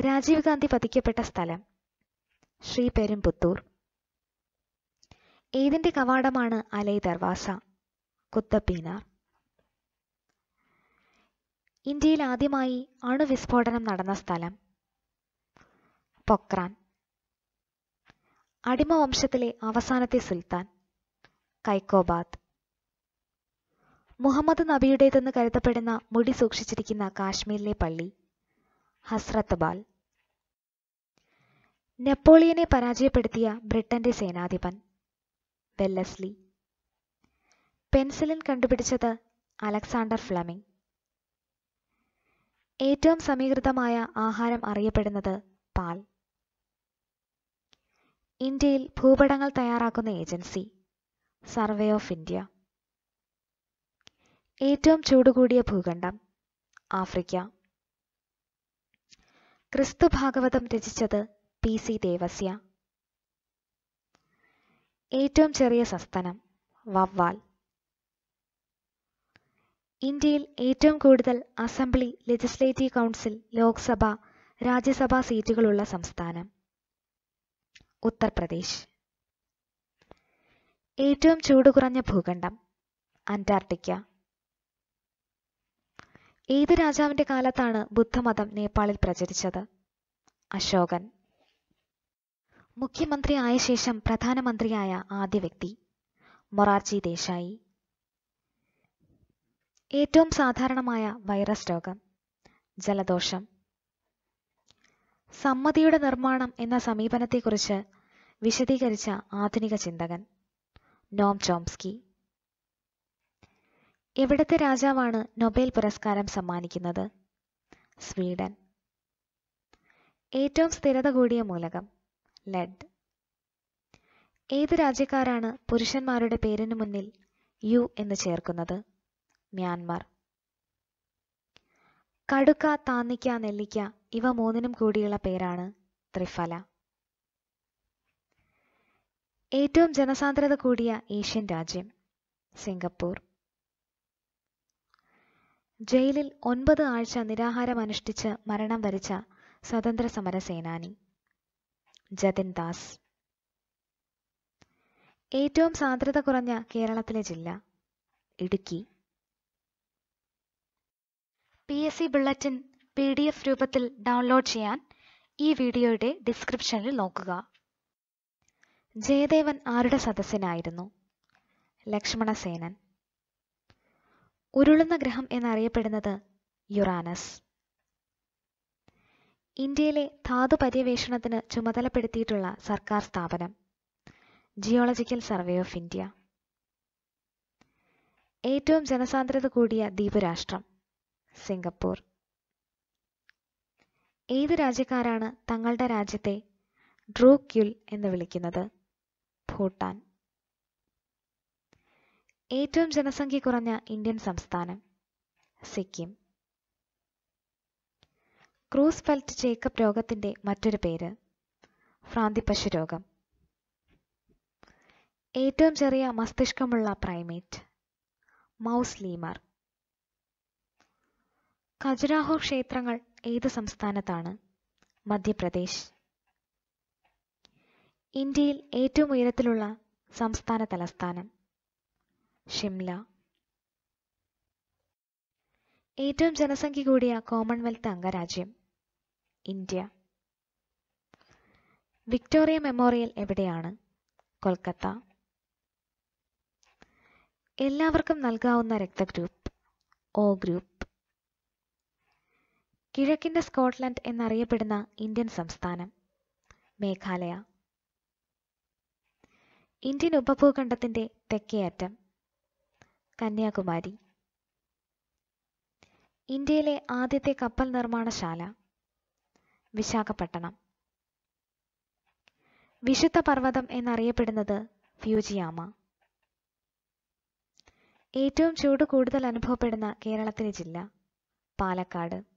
രാജീവ് ഗാന്ധി വധിക്കപ്പെട്ട സ്ഥലം ശ്രീ പെരുംപുത്തൂർ ഏതിന്റെ കവാടമാണ് അലൈ ദർവാസ? കുത്തബീനാർ ഇന്ത്യയിൽ ആദ്യമായി അണുവിസ്ഫോടനം നടന്ന സ്ഥലം പൊക്രാൻ. അടിമ വംശത്തിലെ അവസാനത്തെ സുൽത്താൻ കൈക്കോബാദ്. മുഹമ്മദ് നബിയുടേതെന്ന് കരുതപ്പെടുന്ന മുടി സൂക്ഷിച്ചിരിക്കുന്ന കാശ്മീരിലെ പള്ളി ഹസ്രത്ത് ബാൽ. നെപ്പോളിയനെ പരാജയപ്പെടുത്തിയ ബ്രിട്ടന്റെ സേനാധിപൻ വെല്ലസ്ലി. പെൻസിലിൻ കണ്ടുപിടിച്ചത് അലക്സാണ്ടർ ഫ്ലമിംഗ്. ഏറ്റവും സമീകൃതമായ ആഹാരം അറിയപ്പെടുന്നത് പാൽ. ഇന്ത്യയിൽ ഭൂപടങ്ങൾ തയ്യാറാക്കുന്ന ഏജൻസി സർവേ ഓഫ് ഇന്ത്യ. ഏറ്റവും ചൂടുകൂടിയ ഭൂഖണ്ഡം ആഫ്രിക്ക. ക്രിസ്തു ഭാഗവതം രചിച്ചത് പി സി ദേവസ്യ. ഏറ്റവും ചെറിയ സസ്തനം വവ്വാൽ. ഇന്ത്യയിൽ ഏറ്റവും കൂടുതൽ assembly legislative council Lok Sabha Rajya Sabha സീറ്റുകളുള്ള സംസ്ഥാനം ഉത്തർപ്രദേശ്. ഏറ്റവും ചൂട് കുറഞ്ഞ ഭൂഖണ്ഡം അന്റാർട്ടിക്ക. ഏത് രാജാവിന്റെ കാലത്താണ് ബുദ്ധമതം നേപ്പാളിൽ പ്രചരിച്ചത്? അശോകൻ. മുഖ്യമന്ത്രി ആയ ശേഷം പ്രധാനമന്ത്രിയായ ആദ്യ വ്യക്തി മൊറാർജി ദേശായി. ഏറ്റവും സാധാരണമായ വൈറസ് രോഗം ജലദോഷം. സമ്മതിയുടെ നിർമ്മാണം എന്ന സമീപനത്തെക്കുറിച്ച് വിശദീകരിച്ച ആധുനിക ചിന്തകൻ നോം ചോംസ്കി. എവിടത്തെ രാജാവാണ് നൊബേൽ പുരസ്കാരം സമ്മാനിക്കുന്നത്? സ്വീഡൻ. ഏറ്റവും സ്ഥിരത കൂടിയ മൂലകം ലെഡ്. ഏത് രാജ്യക്കാരാണ് പുരുഷന്മാരുടെ പേരിനു മുന്നിൽ യു എന്ന് ചേർക്കുന്നത്? മ്യാൻമർ. കടുക്ക താന്നിക്ക നെല്ലിക്ക ഇവ മൂന്നിനും കൂടിയുള്ള പേരാണ് ത്രിഫല. ഏറ്റവും ജനസാന്ദ്രത കൂടിയ ഏഷ്യൻ രാജ്യം സിംഗപ്പൂർ. ജയിലിൽ ഒൻപത് ആഴ്ച നിരാഹാരം അനുഷ്ഠിച്ച് മരണം വരിച്ച സ്വതന്ത്ര സമര സേനാനി ജതിൻ ദാസ്. ഏറ്റവും സാന്ദ്രത കുറഞ്ഞ കേരളത്തിലെ ജില്ല Idukki. P S C bulletin P D F രൂപത്തിൽ ഡൗൺലോഡ് ചെയ്യാൻ ഈ വീഡിയോയുടെ ഡിസ്ക്രിപ്ഷനിൽ നോക്കുക. ജയദേവൻ ആരുടെ സദസ്യനായിരുന്നു ലക്ഷ്മണസേനൻ. ഉരുളുന്ന ഗ്രഹം എന്നറിയപ്പെടുന്നത് യുറാനസ്. ഇന്ത്യയിലെ ധാതു പര്യവേഷണത്തിന് ചുമതലപ്പെടുത്തിയിട്ടുള്ള സർക്കാർ സ്ഥാപനം ജിയോളജിക്കൽ സർവേ ഓഫ് ഇന്ത്യ ഏറ്റവും ജനസാന്ദ്രത കൂടിയ ദ്വീപുരാഷ്ട്രം സിംഗപ്പൂർ. ഏത് രാജ്യക്കാരാണ് തങ്ങളുടെ രാജ്യത്തെ ഡ്രൂക്യുൽ എന്ന് വിളിക്കുന്നത്? ഭൂട്ടാൻ. ഏറ്റവും ജനസംഖ്യ കുറഞ്ഞ ഇന്ത്യൻ സംസ്ഥാനം സിക്കിം. ക്രൂസ് ഫെൽറ്റ് ജേക്കബ് രോഗത്തിന്റെ മറ്റൊരു പേര് ഫ്രാന്തിപ്പശു രോഗം. ഏറ്റവും ചെറിയ മസ്തിഷ്കമുള്ള പ്രൈമേറ്റ് മൗസ് ലീമർ. ഖജുരാഹോ ക്ഷേത്രങ്ങൾ ഏത് സംസ്ഥാനത്താണ്? മധ്യപ്രദേശ്. ഇന്ത്യയിൽ ഏറ്റവും ഉയരത്തിലുള്ള സംസ്ഥാന തലസ്ഥാനം ഷിംല. ഏറ്റവും ജനസംഖ്യ കൂടിയ കോമൺവെൽത്ത് അംഗരാജ്യം ഇന്ത്യ. വിക്ടോറിയ മെമ്മോറിയൽ എവിടെയാണ്? കൊൽക്കത്ത. എല്ലാവർക്കും നൽകാവുന്ന രക്തഗ്രൂപ്പ് ഒ ഗ്രൂപ്പ്. കിഴക്കിന്റെ സ്കോട്ട്ലൻഡ് എന്നറിയപ്പെടുന്ന ഇന്ത്യൻ സംസ്ഥാനം. മേഘാലയ. ഇന്ത്യൻ ഉപഭൂഖണ്ഡത്തിന്റെ തെക്കേയറ്റം. കന്യാകുമാരി. ഇന്ത്യയിലെ ആദ്യത്തെ കപ്പൽ നിർമ്മാണശാല. വിശാഖപട്ടണം. വിശുദ്ധ പർവതം എന്നറിയപ്പെടുന്നത് ഫ്യൂജിയാമ. ഏറ്റവും ചൂട് കൂടുതൽ അനുഭവപ്പെടുന്ന കേരളത്തിലെ ജില്ല പാലക്കാട്.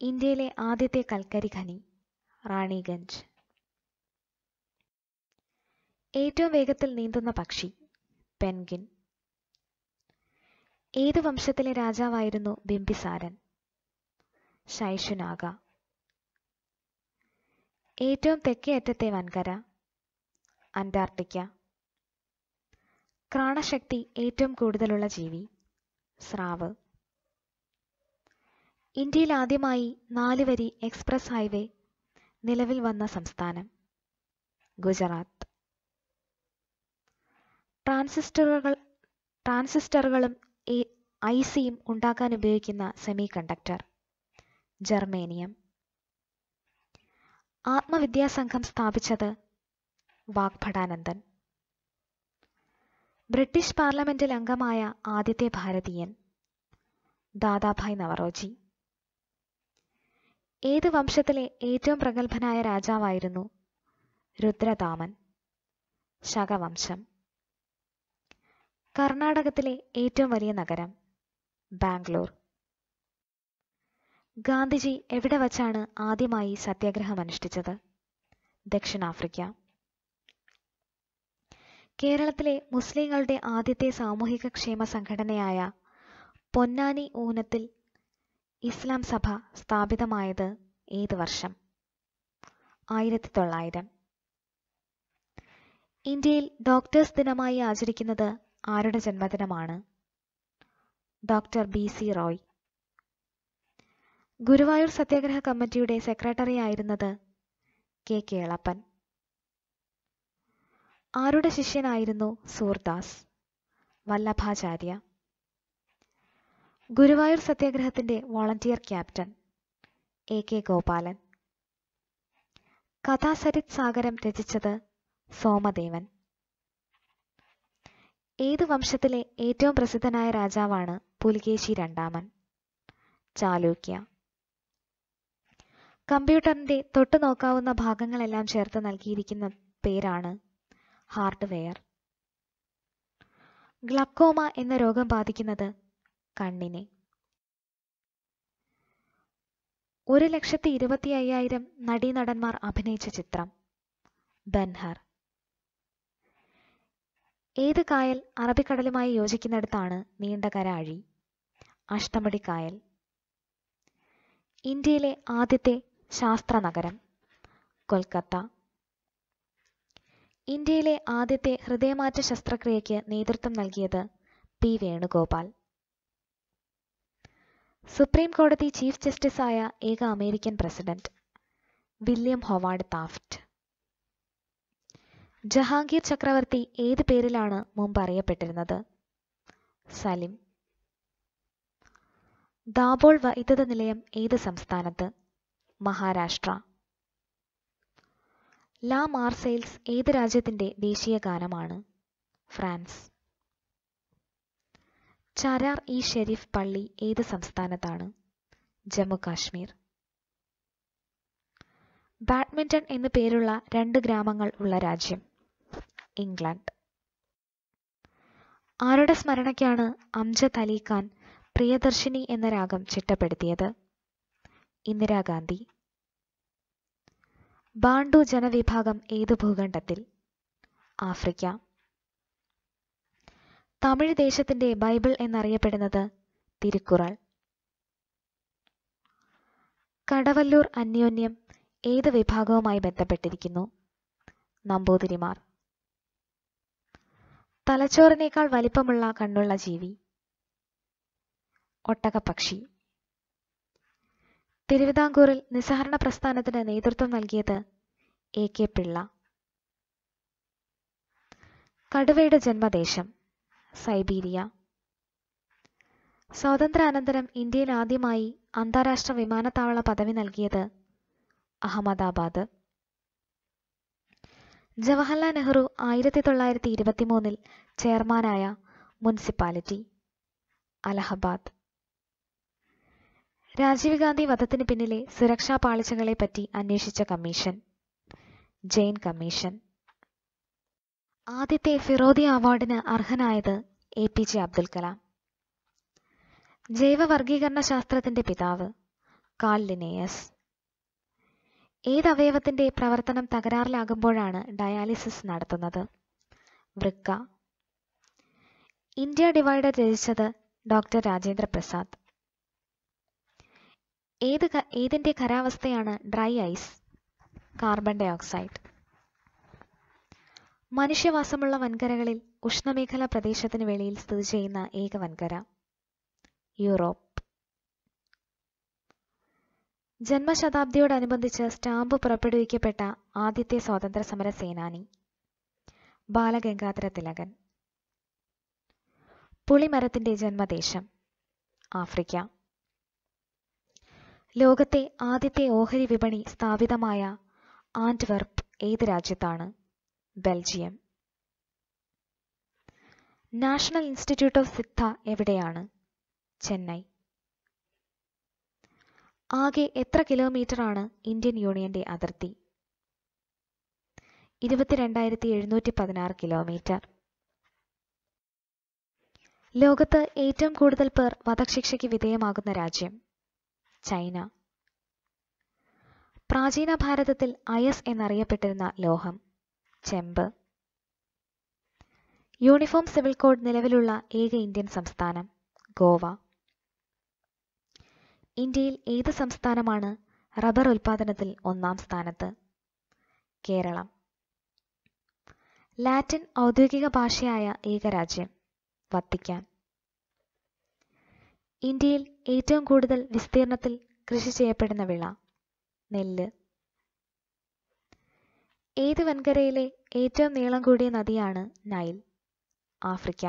ഇന്ത്യയിലെ ആദ്യത്തെ കൽക്കരി ഖനി റാണിഗഞ്ച്. ഏറ്റവും വേഗത്തിൽ നീന്തുന്ന പക്ഷി പെൻഗിൻ ഏത് വംശത്തിലെ രാജാവായിരുന്നു ബിംബിസാരൻ? ശൈശുനാഗ. ഏറ്റവും തെക്കേ അറ്റത്തെ വൻകര അന്റാർട്ടിക്ക. ക്രാണശക്തി ഏറ്റവും കൂടുതലുള്ള ജീവി സ്രാവ്. ഇന്ത്യയിൽ ആദ്യമായി നാല് വരി എക്സ്പ്രസ് ഹൈവേ നിലവിൽ വന്ന സംസ്ഥാനം. ഗുജറാത്ത്. ട്രാൻസിസ്റ്ററുകൾ ട്രാൻസിസ്റ്ററുകളും ഐ സിയും ഉണ്ടാക്കാൻ ഉപയോഗിക്കുന്ന സെമി കണ്ടക്ടർ ജർമേനിയം. ആത്മവിദ്യാസംഘം സ്ഥാപിച്ചത് വാഗ്ഭടാനന്ദൻ. ബ്രിട്ടീഷ് പാർലമെന്റിൽ അംഗമായ ആദ്യത്തെ ഭാരതീയൻ ദാദാഭായ് നവറോജി. ഏത് വംശത്തിലെ ഏറ്റവും പ്രഗത്ഭനായ രാജാവായിരുന്നു? രുദ്രതാമൻ ശകവംശം. കർണാടകത്തിലെ ഏറ്റവും വലിയ നഗരം ബാംഗ്ലൂർ. ഗാന്ധിജി എവിടെ വച്ചാണ് ആദ്യമായി സത്യാഗ്രഹം അനുഷ്ഠിച്ചത്? ദക്ഷിണാഫ്രിക്ക. കേരളത്തിലെ മുസ്ലിങ്ങളുടെ ആദ്യത്തെ സാമൂഹിക ക്ഷേമ സംഘടനയായ പൊന്നാനി ഊനത്തിൽ ഇസ്ലാം സഭ സ്ഥാപിതമായത് ഏത് വർഷം? ആയിരത്തി തൊള്ളായിരം ഇന്ത്യയിൽ ഡോക്ടേഴ്സ് ദിനമായി ആചരിക്കുന്നത് ആരുടെ ജന്മദിനമാണ്? Doctor B C Roy. Guruvayur satyagraha കമ്മിറ്റിയുടെ സെക്രട്ടറി ആയിരുന്നത് കെ കേളപ്പൻ. ആരുടെ ശിഷ്യനായിരുന്നു Surdas? Vallabhacharya. Guruvayur സത്യാഗ്രഹത്തിന്റെ volunteer captain A K Gopalan. Kathasarit Sagaram രചിച്ചത് സോമദേവൻ. ഏത് വംശത്തിലെ ഏറ്റവും പ്രസിദ്ധനായ രാജാവാണ് പുലികേശി രണ്ടാമൻ? ചാലൂക്യ. കമ്പ്യൂട്ടറിന്റെ തൊട്ടു നോക്കാവുന്ന ഭാഗങ്ങളെല്ലാം ചേർത്ത് നൽകിയിരിക്കുന്ന പേരാണ് ഹാർഡ്വെയർ. ഗ്ലക്കോമ എന്ന രോഗം ബാധിക്കുന്നത് കണ്ണിനെ. ഒരു ലക്ഷത്തി ഇരുപത്തി അയ്യായിരം നടീനടന്മാർ അഭിനയിച്ച ചിത്രം. ബൻഹർ. ഏത് കായൽ അറബിക്കടലുമായി യോജിക്കുന്നിടത്താണ് നീണ്ടകര അഴി അഷ്ടമുടി കായൽ. ഇന്ത്യയിലെ ആദ്യത്തെ ശാസ്ത്ര നഗരം കൊൽക്കത്ത. ഇന്ത്യയിലെ ആദ്യത്തെ ഹൃദയമാറ്റ ശസ്ത്രക്രിയയ്ക്ക് നേതൃത്വം നൽകിയത് പി വേണുഗോപാൽ. സുപ്രീം കോടതി ചീഫ് ജസ്റ്റിസായ ഏക American president William Howard Taft. Jahangir ചക്രവർത്തി ഏത് പേരിലാണ് മുമ്പ് അറിയപ്പെട്ടിരുന്നത്? സലിം. ദാബോൾ വൈദ്യുത നിലയം ഏത് സംസ്ഥാനത്ത്? മഹാരാഷ്ട്ര. ലാ മാർസെയിൽസ് ഏത് രാജ്യത്തിന്റെ ദേശീയ ഗാനമാണ്? ഫ്രാൻസ്. ചരാർ ഇ ഷെരീഫ് പള്ളി ഏത് സംസ്ഥാനത്താണ്? ജമ്മു കാശ്മീർ. ബാഡ്മിന്റൺ എന്നു പേരുള്ള രണ്ട് ഗ്രാമങ്ങൾ ഉള്ള രാജ്യം ഇംഗ്ലണ്ട്. ആരുടെ സ്മരണയ്ക്കാണ് അംജദ് അലി ഖാൻ പ്രിയദർശിനി എന്ന രാഗം ചിട്ടപ്പെടുത്തിയത്? ഇന്ദിരാഗാന്ധി ബാണ്ടു ജനവിഭാഗം ഏത് ഭൂഖണ്ഡത്തിൽ? ആഫ്രിക്ക. തമിഴ് ദേശത്തിന്റെ ബൈബിൾ എന്നറിയപ്പെടുന്നത് തിരുക്കുറൾ. കടവല്ലൂർ അന്യോന്യം ഏത് വിഭാഗവുമായി ബന്ധപ്പെട്ടിരിക്കുന്നു? നമ്പൂതിരിമാർ. തലച്ചോറിനേക്കാൾ വലിപ്പമുള്ള കണ്ണുള്ള ജീവി. ഒട്ടകപ്പക്ഷി. തിരുവിതാംകൂറിൽ നിസ്സഹരണ പ്രസ്ഥാനത്തിന് നേതൃത്വം നൽകിയത് എ കെ പിള്ള. കടുവയുടെ ജന്മദേശം സൈബീരിയ. സ്വാതന്ത്ര്യാനന്തരം ഇന്ത്യയിൽ ആദ്യമായി അന്താരാഷ്ട്ര വിമാനത്താവള പദവി നൽകിയത് അഹമ്മദാബാദ്. ജവഹർലാൽ നെഹ്റു ആയിരത്തി തൊള്ളായിരത്തി ഇരുപത്തിമൂന്നിൽ ചെയർമാനായ മുനിസിപ്പാലിറ്റി അലഹബാദ്. രാജീവ് ഗാന്ധി വധത്തിന് പിന്നിലെ സുരക്ഷാ പാളിച്ചകളെപ്പറ്റി അന്വേഷിച്ച കമ്മീഷൻ ജെയിൻ കമ്മീഷൻ. ആദ്യത്തെ ഫിറോദി അവാർഡിന് അർഹനായത് A P J Abdul Kalam. ജൈവവർഗീകരണ ശാസ്ത്രത്തിന്റെ പിതാവ് കാൾ ലിനേയസ്. ഏത് അവയവത്തിന്റെ പ്രവർത്തനം തകരാറിലാകുമ്പോഴാണ് ഡയാലിസിസ് നടത്തുന്നത്? വൃക്ക. ഇന്ത്യ ഡിവൈഡർ രചിച്ചത് ഡോക്ടർ രാജേന്ദ്ര പ്രസാദ് ഏത് ഏതിന്റെ ഖരാവസ്ഥയാണ് ഡ്രൈ ഐസ്? Carbon dioxide. മനുഷ്യവാസമുള്ള വൻകരകളിൽ ഉഷ്ണമേഖല പ്രദേശത്തിന് വെളിയിൽ സ്ഥിതി ചെയ്യുന്ന ഏക വൻകര യൂറോപ്പ്. ജന്മശതാബ്ദിയോടനുബന്ധിച്ച് സ്റ്റാമ്പ് പുറപ്പെടുവിക്കപ്പെട്ട ആദ്യത്തെ സ്വാതന്ത്ര്യ സമര സേനാനി ബാലഗംഗാധര തിലകൻ പുളിമരത്തിന്റെ ജന്മദേശം ആഫ്രിക്ക. ലോകത്തെ ആദ്യത്തെ ഓഹരി വിപണി സ്ഥാപിതമായ ആൻഡ്വർപ്പ് ഏത് രാജ്യത്താണ്? Belgium. National institute of Siddha എവിടെയാണ്? ചെന്നൈ. ആകെ എത്ര കിലോമീറ്ററാണ് ഇന്ത്യൻ യൂണിയന്റെ അതിർത്തി? ഇരുപത്തിരണ്ടായിരത്തി എഴുന്നൂറ്റി പതിനാറ് കിലോമീറ്റർ. ലോകത്ത് ഏറ്റവും കൂടുതൽ പേർ വധശിക്ഷയ്ക്ക് വിധേയമാകുന്ന രാജ്യം ചൈന. പ്രാചീന ഭാരതത്തിൽ അയസ് എന്നറിയപ്പെട്ടിരുന്ന ലോഹം. ചെമ്പ്. യൂണിഫോം സിവിൽ കോഡ് നിലവിലുള്ള ഏക ഇന്ത്യൻ സംസ്ഥാനം ഗോവ. ഇന്ത്യയിൽ ഏത് സംസ്ഥാനമാണ് റബ്ബർ ഉൽപാദനത്തിൽ ഒന്നാം സ്ഥാനത്ത്? കേരളം. ലാറ്റിൻ ഔദ്യോഗിക ഭാഷയായ ഏക രാജ്യം വത്തിക്കാൻ. ഇന്ത്യയിൽ ഏറ്റവും കൂടുതൽ വിസ്തീർണത്തിൽ കൃഷി ചെയ്യപ്പെടുന്ന വിള നെല്ല്. ഏത് വൻകരയിലെ ഏറ്റവും നീളം കൂടിയ നദിയാണ് നൈൽ. ആഫ്രിക്ക.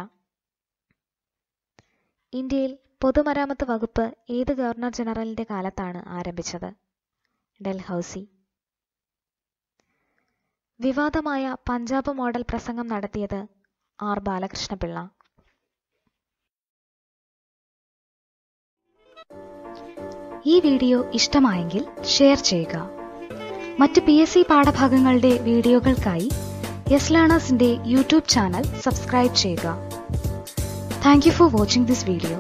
ഇന്ത്യയിൽ പൊതുമരാമത്ത് വകുപ്പ് ഏത് ഗവർണർ ജനറലിന്റെ കാലത്താണ് ആരംഭിച്ചത്? ഡൽഹൌസി. വിവാദമായ പഞ്ചാബ് മോഡൽ പ്രസംഗം നടത്തിയത് ആർ ബാലകൃഷ്ണപിള്ള. ഈ വീഡിയോ ഇഷ്ടമായെങ്കിൽ ഷെയർ ചെയ്യുക. മറ്റ് പി എസ് സി പാഠഭാഗങ്ങളുടെ വീഡിയോകൾക്കായി യെസ് ലേണേഴ്സിന്റെ യൂട്യൂബ് ചാനൽ സബ്സ്ക്രൈബ് ചെയ്യുക. Thank you for watching this video